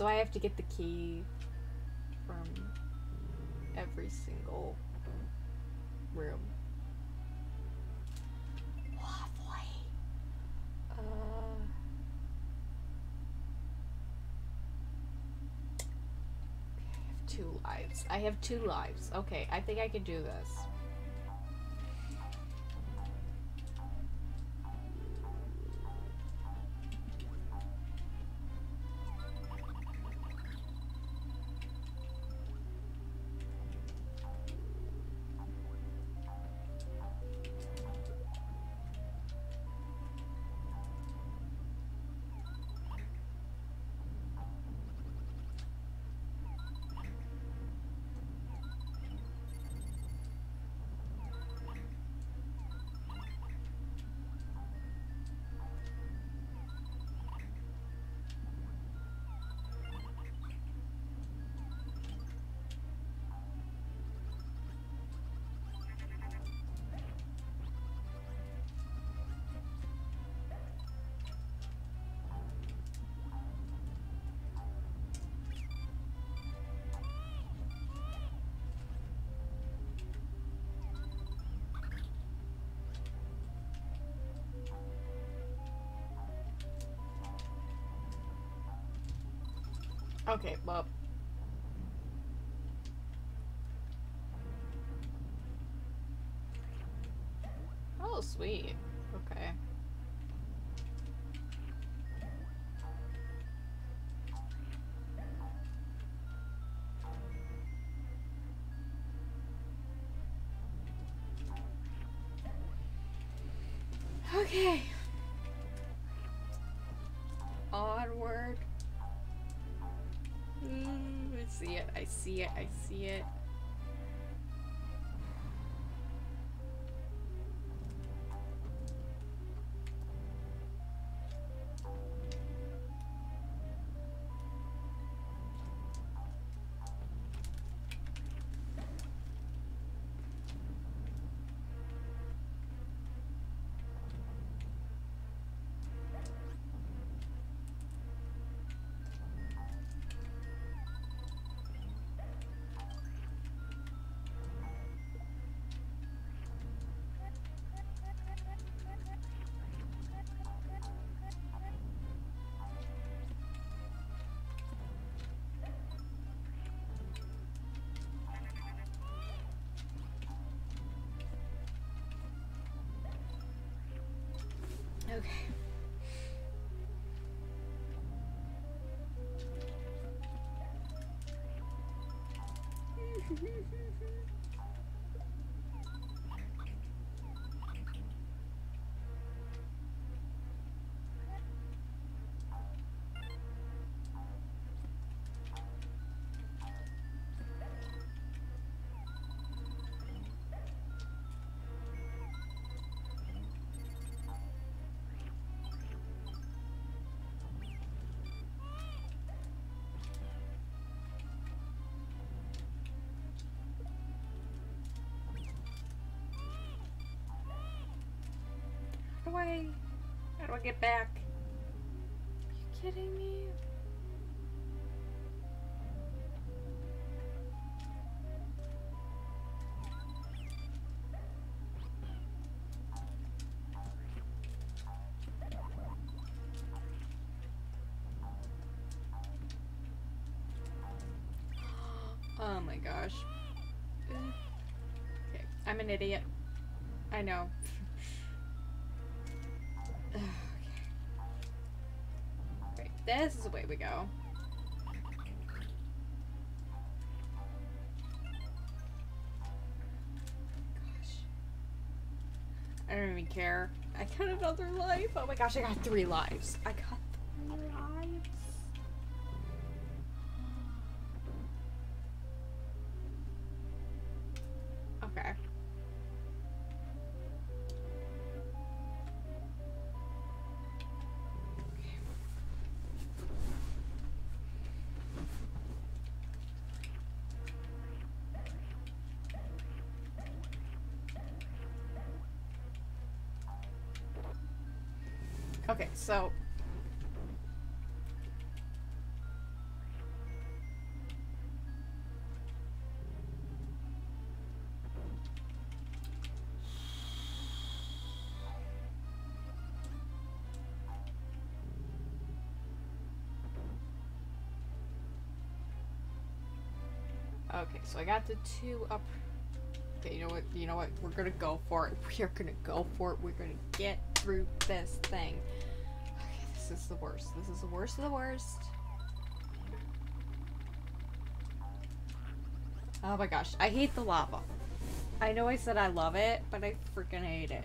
So I have to get the key from every single room. Lovely. Uh, I have two lives. I have two lives. Okay, I think I can do this. Okay, well. Oh, sweet. Okay. Okay. See it. I see it. Okay. How do I... Get back? Are you kidding me? Oh my gosh. Okay, I'm an idiot. I know. This is the way we go. Gosh. I don't even care. I got another life. Oh my gosh, I got three lives. I got so Okay, so I got the two up. Okay, you know what? You know what? We're gonna go for it. We are gonna go for it. We're gonna get through this thing. This is the worst. This is the worst of the worst. Oh my gosh, I hate the lava. I know I said I love it, but I freaking hate it.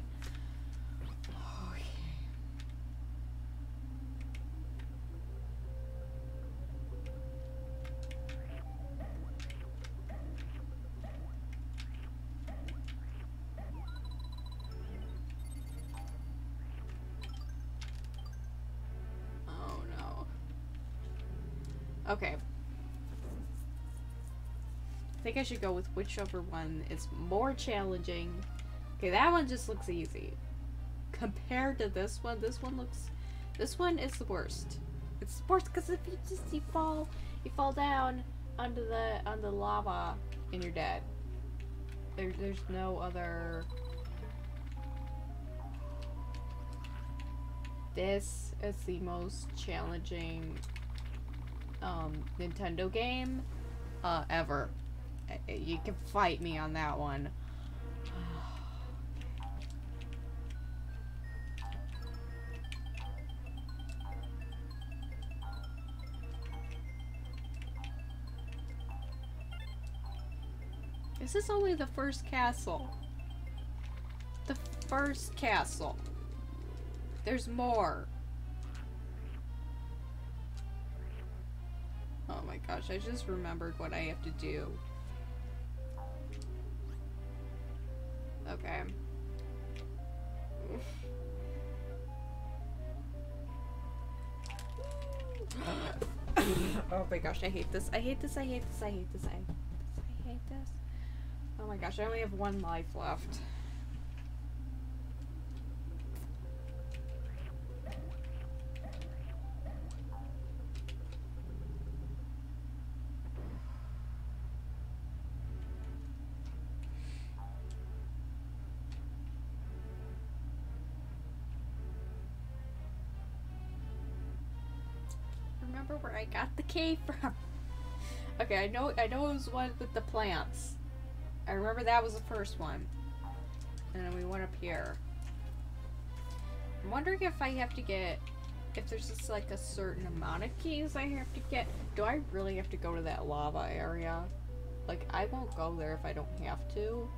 Think I should go with whichever one is more challenging. Okay, that one just looks easy. Compared to this one, this one looks... This one is the worst. It's the worst because if you just you fall, you fall down onto the on the lava and you're dead. There, there's no other. This is the most challenging um, Nintendo game uh, ever. You can fight me on that one. Is this only the first castle? The first castle. There's more. Oh my gosh, I just remembered what I have to do. Okay. oh my gosh, I hate this. I hate this, I hate this, I hate this, I hate this, I hate this. Oh my gosh, I only have one life left. Cave from? Okay, I know I know it was one with the plants. I remember that was the first one. And then we went up here. I'm wondering if I have to get if there's just like a certain amount of keys I have to get. Do I really have to go to that lava area? Like I won't go there if I don't have to.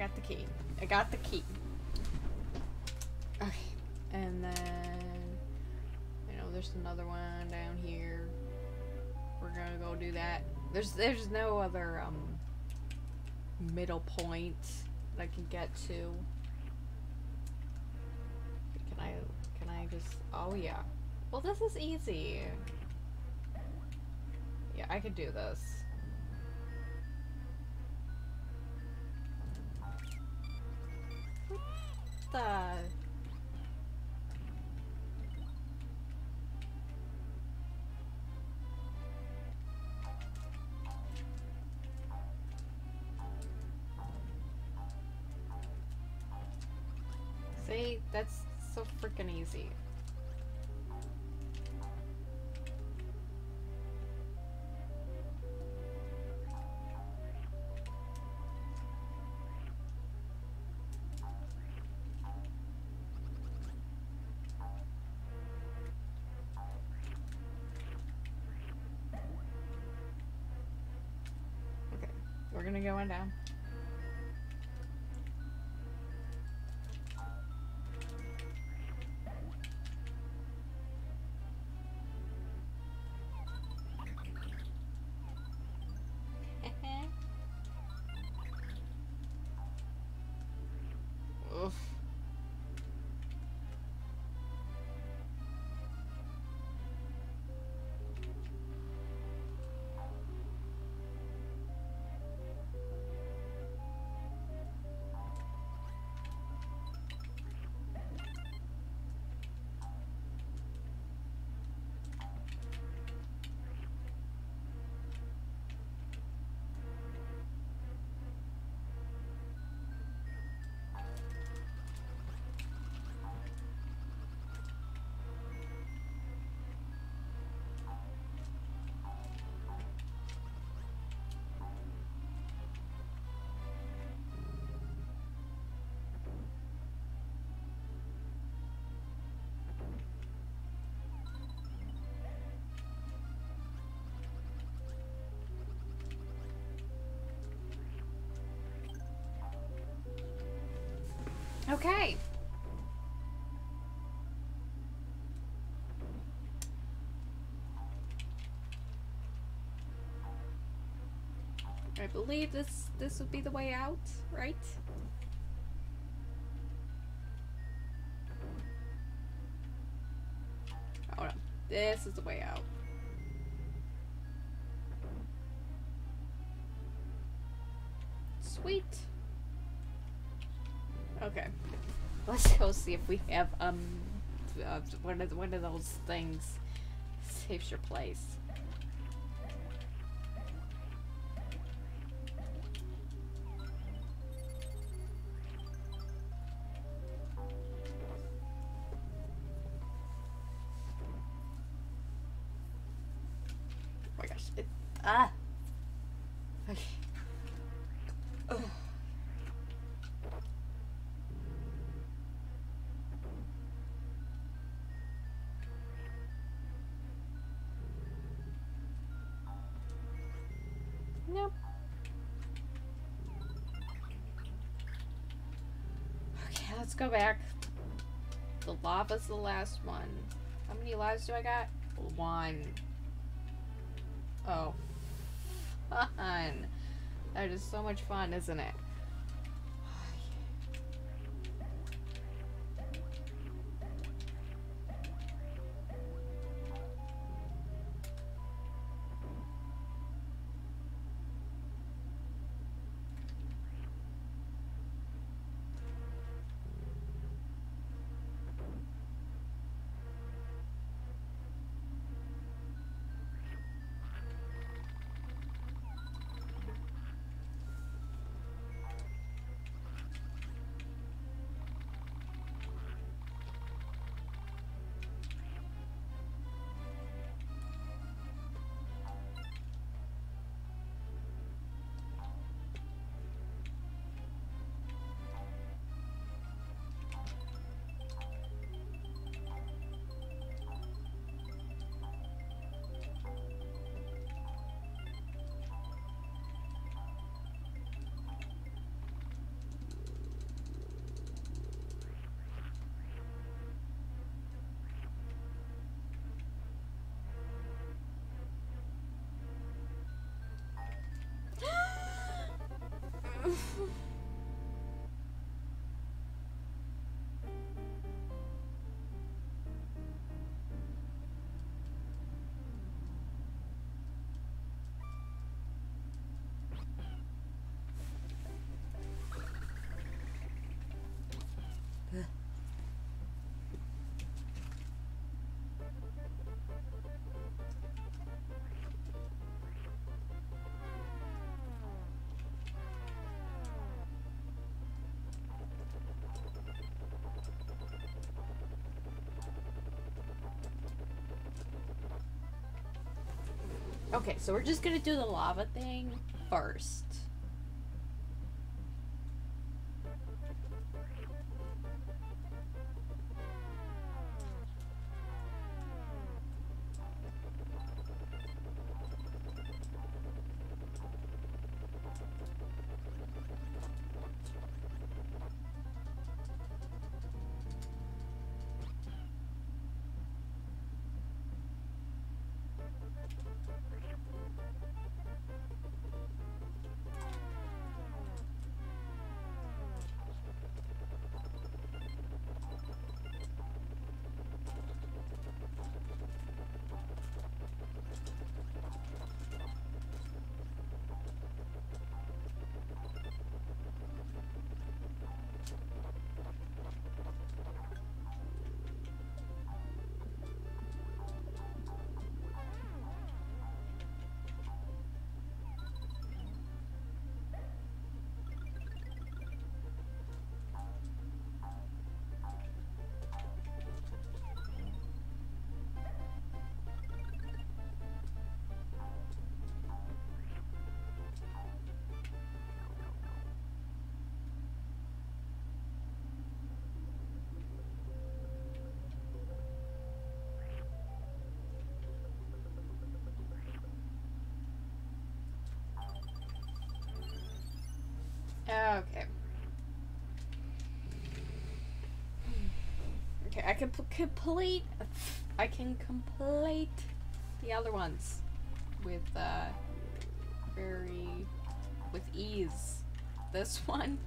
Got the key. I got the key. Okay. And then, you know, there's another one down here. We're gonna go do that. There's there's no other um middle point that I can get to. Can I can I just oh yeah. Well this is easy. Yeah, I could do this. We're Okay. I believe this this would be the way out, right? Oh no. This is the way out. Sweet. Let's go see if we have um uh, one of one of those things saves your place. Go back. The lava's the last one. How many lives do I got? One. Oh. Fun. That is so much fun, isn't it? Okay, so we're just gonna do the lava thing first. I can complete. I can complete the other ones with uh very with ease. This one,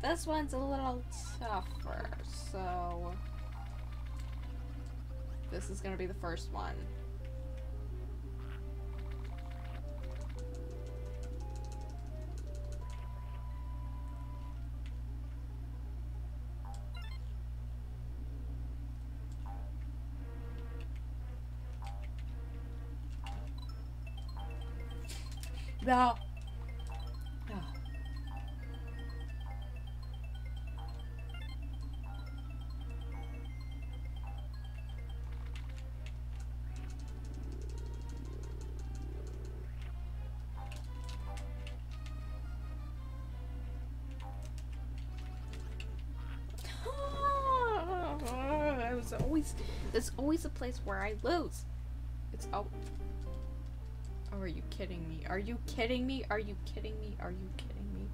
this one's a little tougher. So this is gonna be the first one. No. No. I was always there's always a place where I lose. It's oh Oh, kidding me? Are you kidding me? Are you kidding me? Are you kidding me?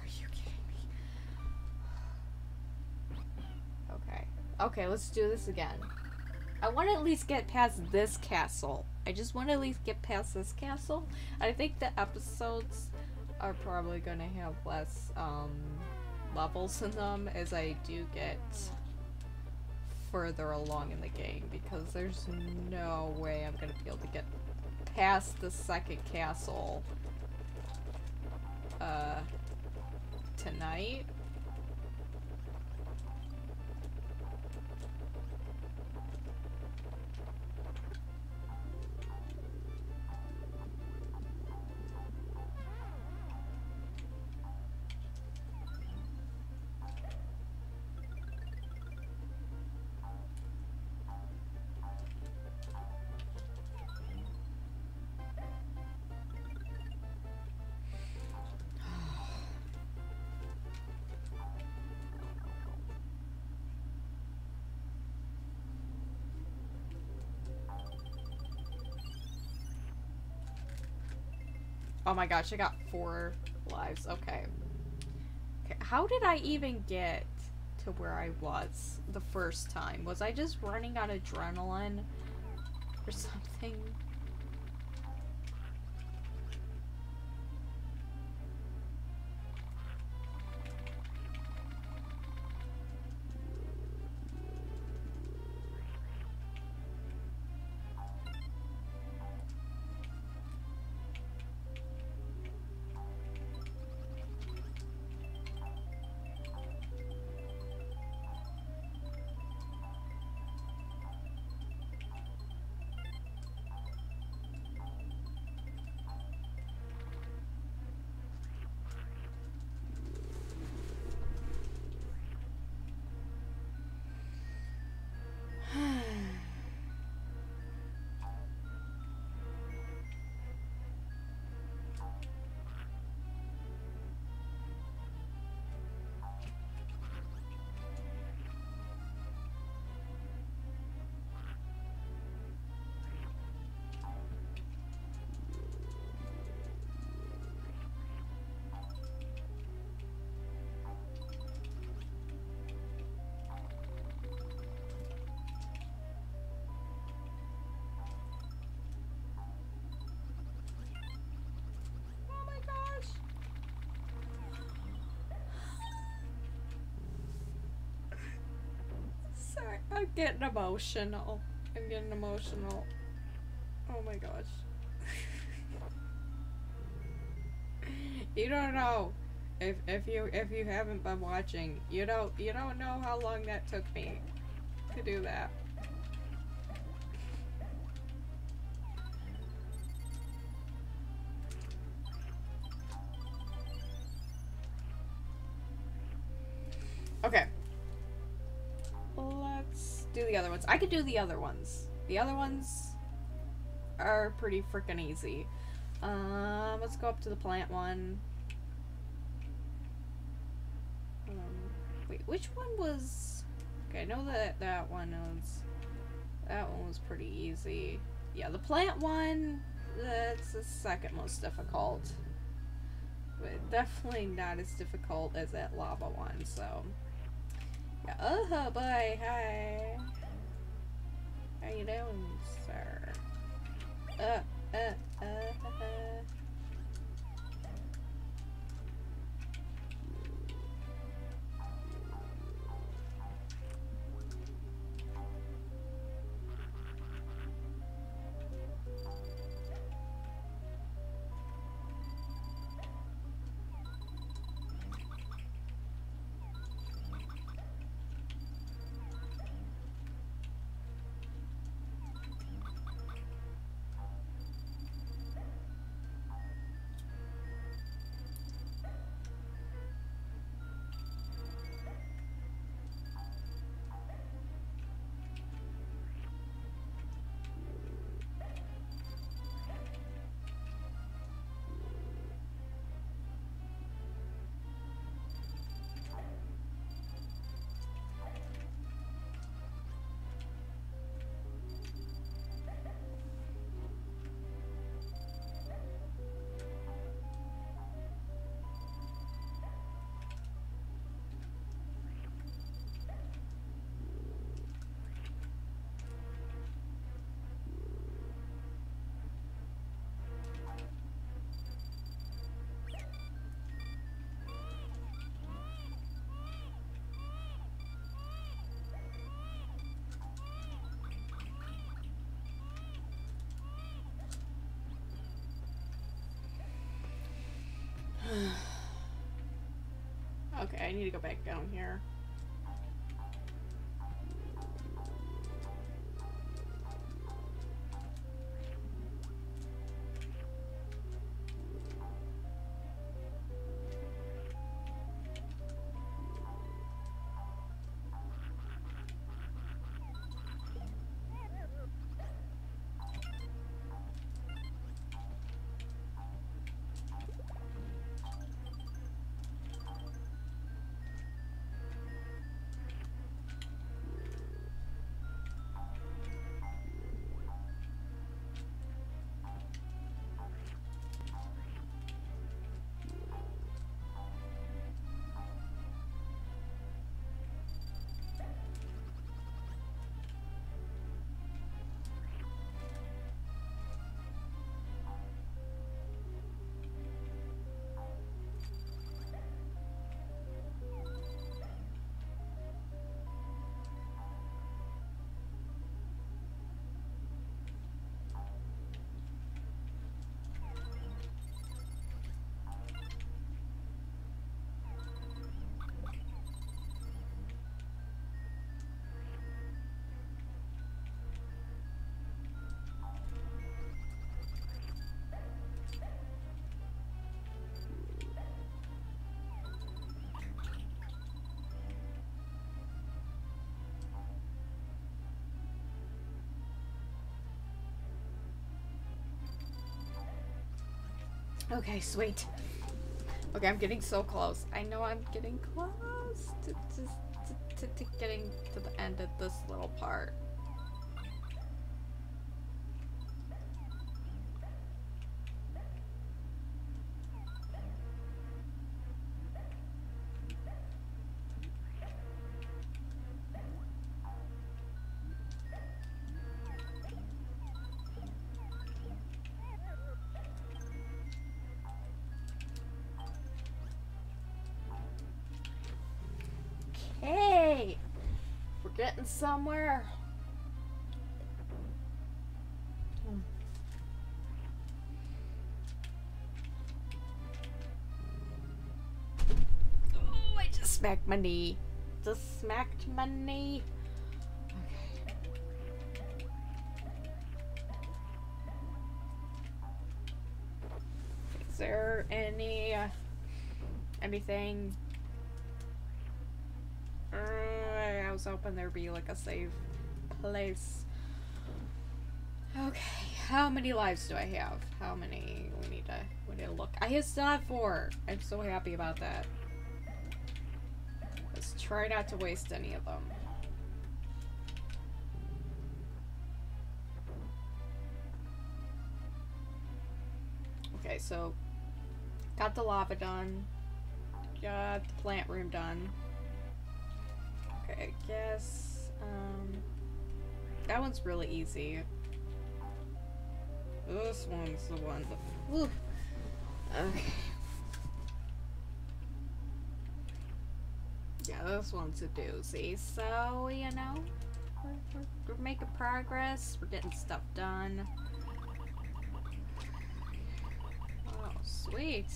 Are you kidding me? Okay. Okay, let's do this again. I want to at least get past this castle. I just want to at least get past this castle. I think the episodes are probably going to have less um, levels in them as I do get further along in the game because there's no way I'm going to be able to get past the second castle uh, tonight. Oh my gosh, I got four lives. Okay. Okay, how did I even get to where I was the first time? Was I just running on adrenaline or something? I'm getting emotional. I'm getting emotional. Oh my gosh. you don't know. If if you if you haven't been watching, you don't you don't know how long that took me to do that. Ones. I could do the other ones. The other ones are pretty freaking easy. Um, let's go up to the plant one. Um, wait, which one was? Okay, I know that that one was. That one was pretty easy. Yeah, the plant one. That's the second most difficult. But definitely not as difficult as that lava one. So. Yeah. Oh boy, hi. How you doing, sir? Uh, uh. okay, I need to go back down here. Okay, sweet. Okay, I'm getting so close. I know I'm getting close to, to, to, to, getting to the end of this little part. Somewhere. Oh, I just smacked my knee. Just smacked my knee. Okay. Is there any uh, anything? Was hoping there'd be like a safe place. Okay, how many lives do I have? How many? We need to we need to look. I still have four. I'm so happy about that. Let's try not to waste any of them. Okay, so got the lava done. Got the plant room done. I guess um that one's really easy. This one's the one that whew. Okay. Yeah, this one's a doozy. So, you know, we're, we're, we're making progress. We're getting stuff done. Oh, sweet.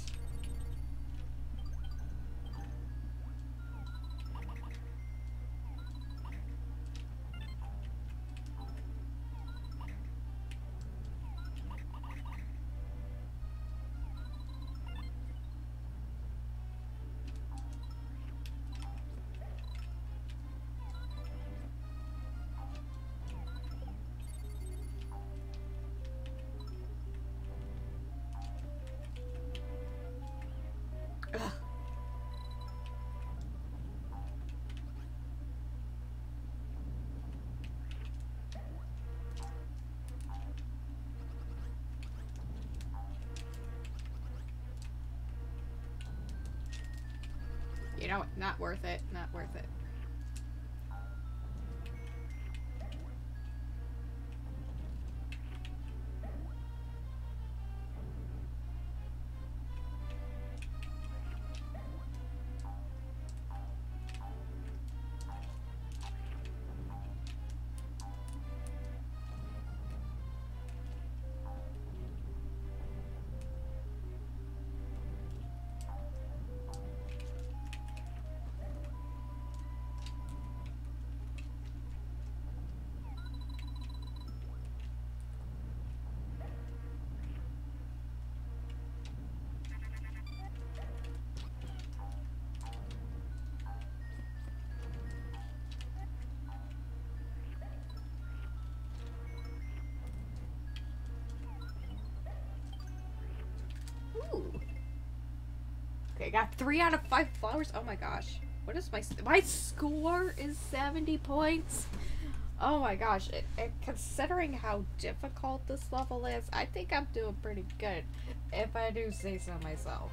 You know? Not worth it. Not worth it. Got three out of five flowers. Oh my gosh. What is my my score is 70 points. Oh my gosh. It, it, considering how difficult this level is, I think I'm doing pretty good. If I do say so myself.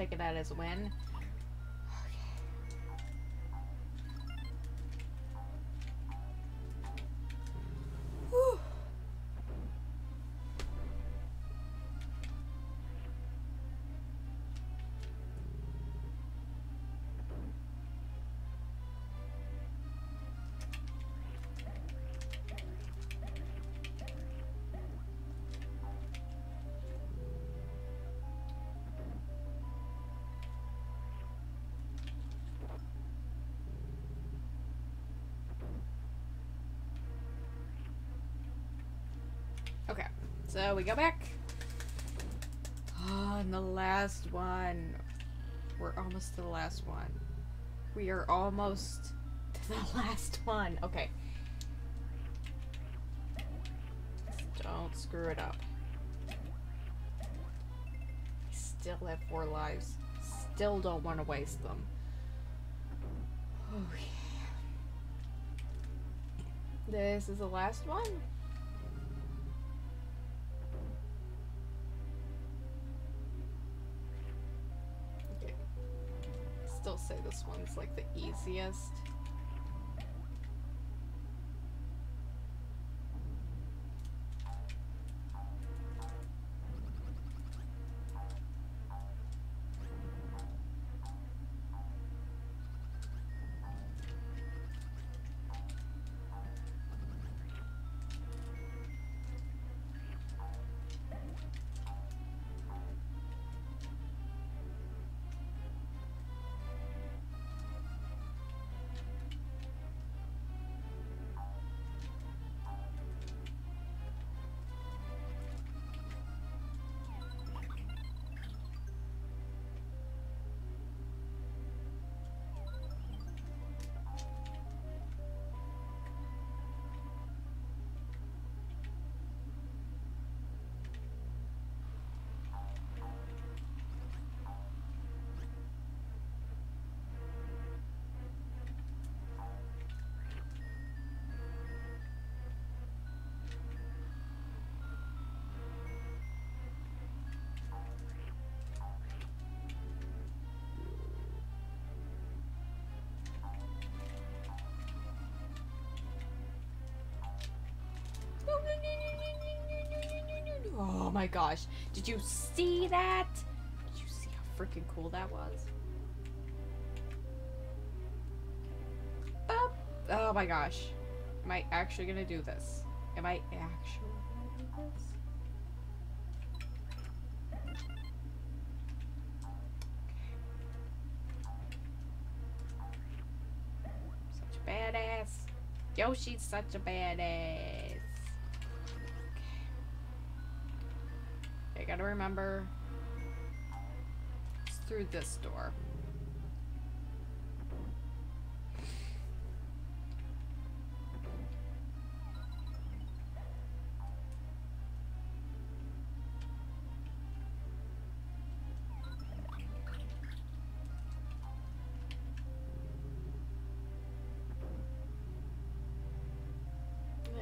I'm out as a win. So we go back. Oh, and the last one. We're almost to the last one. We are almost to the last one. Okay. Don't screw it up. still have four lives. Still don't want to waste them. Oh, yeah. This is the last one. This one's like the easiest. Oh my gosh. Did you see that? Did you see how freaking cool that was? Boop. Oh my gosh. Am I actually gonna do this? Am I actually gonna do this? Such a badass. Yoshi's such a badass. Remember. It's through this door.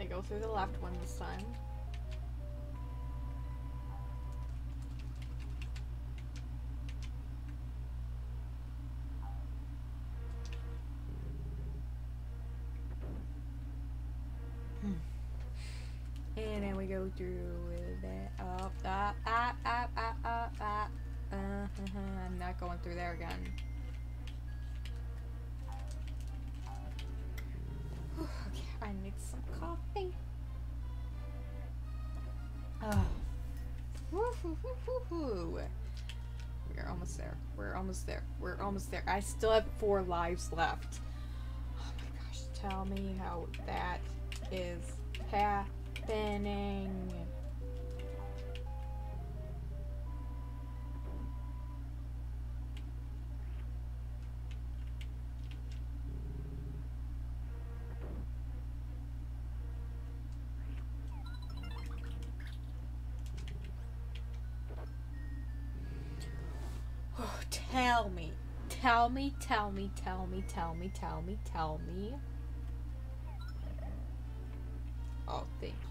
Go through the left one this time. We're almost there. We're almost there. We're almost there. I still have four lives left. Oh my gosh, tell me how that is happening. Me, tell me, tell me, tell me, tell me, tell me. Oh, thank you.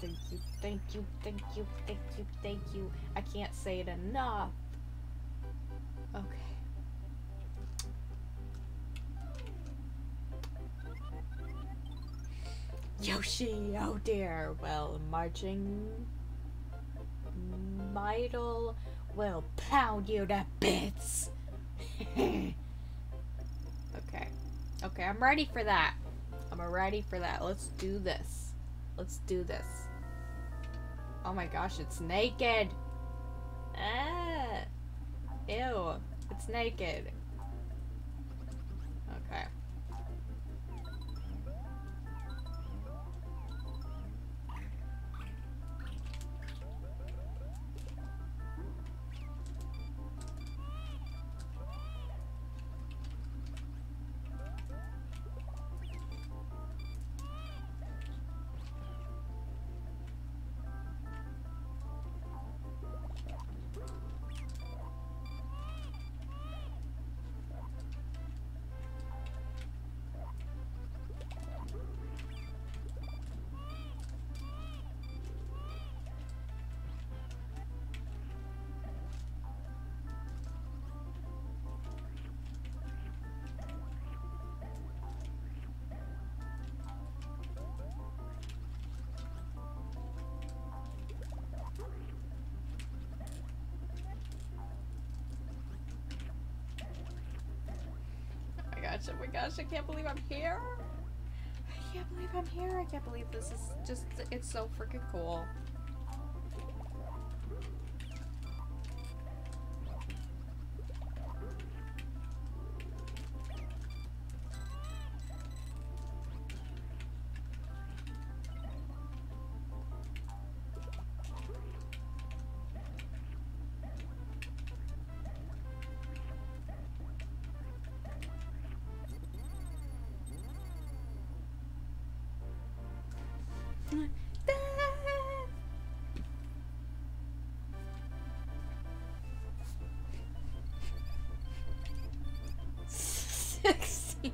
Thank you, thank you, thank you, thank you, thank you. I can't say it enough. Okay. Yoshi, oh dear. Well, marching Milde will pound you to bits. okay. Okay, I'm ready for that. I'm ready for that. Let's do this. Let's do this. Oh my gosh, it's naked. Ah. Ew. It's naked. Okay. Gosh, oh my gosh, I can't believe I'm here. I can't believe I'm here. I can't believe this is just, it's so freaking cool.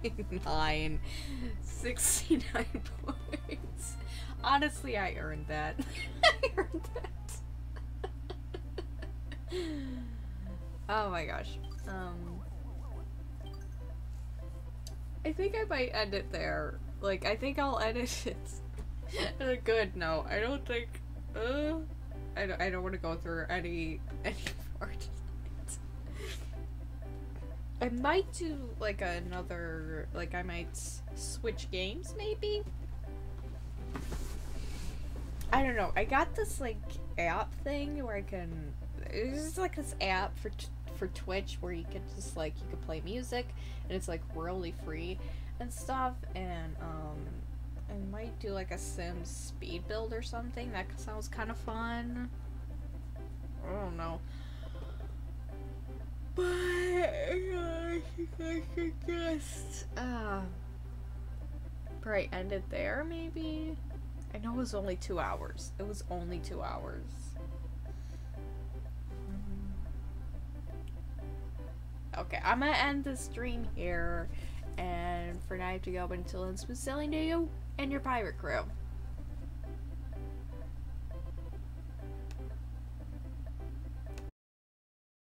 Sixty-nine. Sixty-nine points. Honestly, I earned that. I earned that. oh my gosh. Um. I think I might end it there. Like, I think I'll edit it a good note. I don't think. Uh, I don't. I don't want to go through any any I might do like another. Like, I might switch games, maybe. I don't know. I got this like app thing where I can. It's like this app for for Twitch where you can just like you can play music and it's like really free and stuff. And um, I might do like a Sims speed build or something. That sounds kind of fun. I don't know. But I should just uh, probably end it there, maybe. I know it was only two hours. It was only two hours. Mhm. Okay, I'm gonna end the stream here, and for now I have to go, but until smooth sailing to you and your pirate crew.